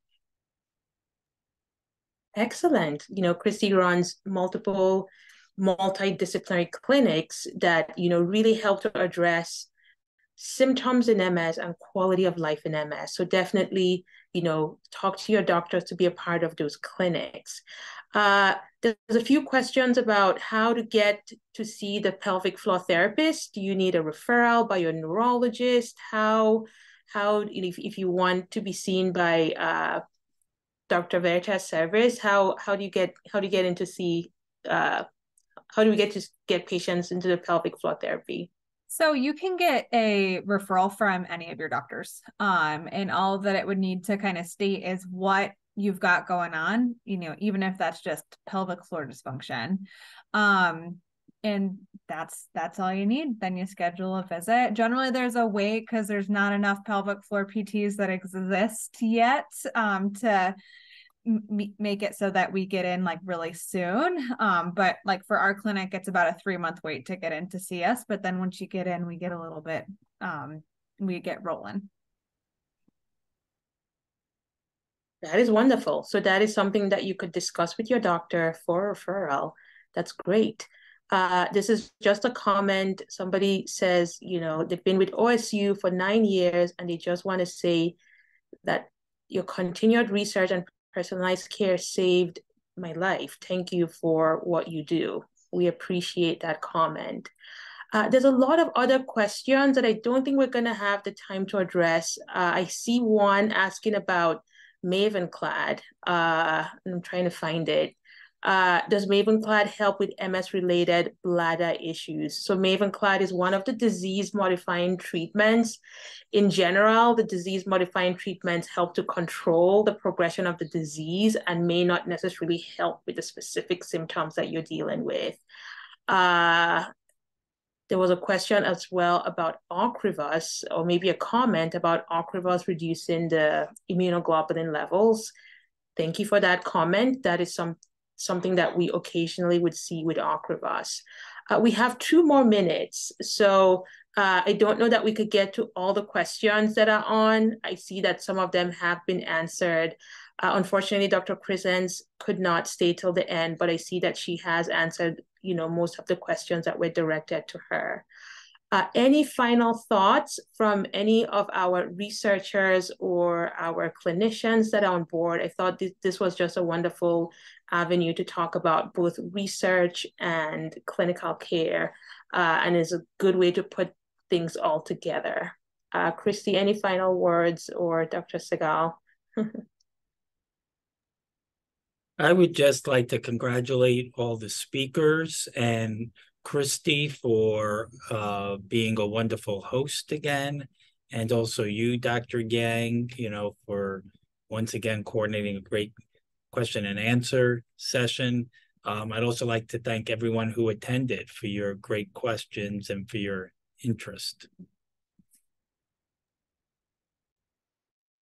Excellent. You know, Kristi runs multiple multidisciplinary clinics that, you know, really help to address symptoms in MS and quality of life in MS. So definitely, you know, talk to your doctors to be a part of those clinics. Uh, there's a few questions about how to get to see the pelvic floor therapist. Do you need a referral by your neurologist? How, how if, if you want to be seen by uh, Dr. Vietas service, how how do you get how do you get into see uh, how do we get to get patients into the pelvic floor therapy? So you can get a referral from any of your doctors. Um, and all that it would need to kind of state is what you've got going on, you know, even if that's just pelvic floor dysfunction. Um, and that's that's all you need. Then you schedule a visit. Generally there's a wait because there's not enough pelvic floor pts that exist yet um, to m- make it so that we get in like really soon. Um, but like for our clinic it's about a three month wait to get in to see us but then once you get in we get a little bit um, we get rolling. That is wonderful. So that is something that you could discuss with your doctor for referral. That's great uh, this is just a comment. Somebody says, you know, they've been with OSU for nine years and they just want to say that your continued research and personalized care saved my life. Thank you for what you do. We appreciate that comment. Uh, there's a lot of other questions that I don't think we're going to have the time to address. Uh, I see one asking about Mavenclad. Uh, I'm trying to find it. Uh, does Mavenclad help with MS-related bladder issues? So Mavenclad is one of the disease-modifying treatments. In general, the disease-modifying treatments help to control the progression of the disease and may not necessarily help with the specific symptoms that you're dealing with. Uh, there was a question as well about Ocrevus, or maybe a comment about Ocrevus reducing the immunoglobulin levels. Thank you for that comment. That is some something that we occasionally would see with Ocrevus. Uh, we have two more minutes, so uh, I don't know that we could get to all the questions that are on. I see that some of them have been answered. Uh, unfortunately, Dr. Crescenze could not stay till the end, but I see that she has answered, you know, most of the questions that were directed to her. Uh, any final thoughts from any of our researchers or our clinicians that are on board? I thought this, this was just a wonderful avenue to talk about both research and clinical care, uh, and is a good way to put things all together. Uh, Kristi, any final words or Dr. Segal? I would just like to congratulate all the speakers and Christy for uh, being a wonderful host again, and also you, Dr. Giang, you know, for once again coordinating a great question and answer session. Um, I'd also like to thank everyone who attended for your great questions and for your interest.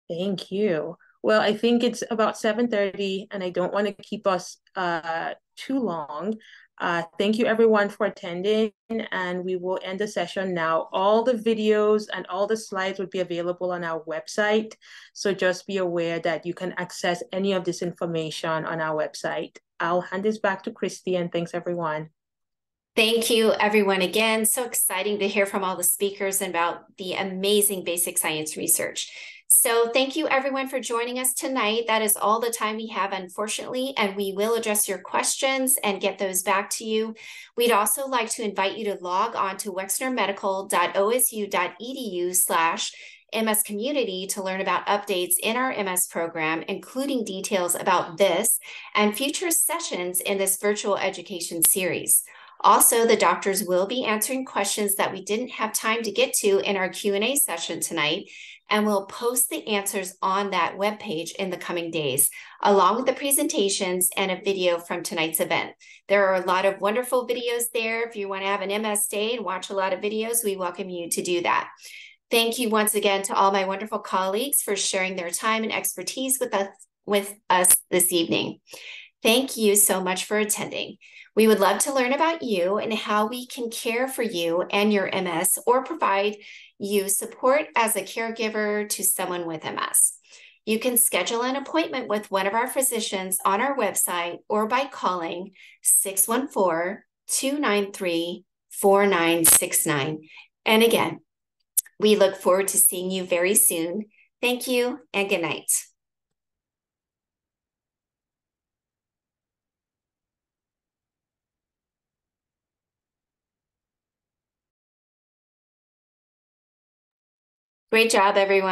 Thank you. Well, I think it's about 7.30 and I don't want to keep us uh, too long. Uh, thank you everyone for attending and we will end the session now. All the videos and all the slides will be available on our website. So just be aware that you can access any of this information on our website. I'll hand this back to Kristi and thanks everyone. Thank you, everyone, again. So exciting to hear from all the speakers about the amazing basic science research. So thank you everyone for joining us tonight. That is all the time we have, unfortunately, and we will address your questions and get those back to you. We'd also like to invite you to log on to wexnermedical.osu.edu slash MS community to learn about updates in our MS program, including details about this and future sessions in this virtual education series. Also, the doctors will be answering questions that we didn't have time to get to in our Q&A session tonight, and we'll post the answers on that webpage in the coming days, along with the presentations and a video from tonight's event. There are a lot of wonderful videos there. If you want to have an MS day and watch a lot of videos, we welcome you to do that. Thank you once again to all my wonderful colleagues for sharing their time and expertise with us, with us this evening. Thank you so much for attending. We would love to learn about you and how we can care for you and your MS or provide you support as a caregiver to someone with MS. You can schedule an appointment with one of our physicians on our website or by calling 614 293 4969. And again, we look forward to seeing you very soon. Thank you and good night. Great job, everyone.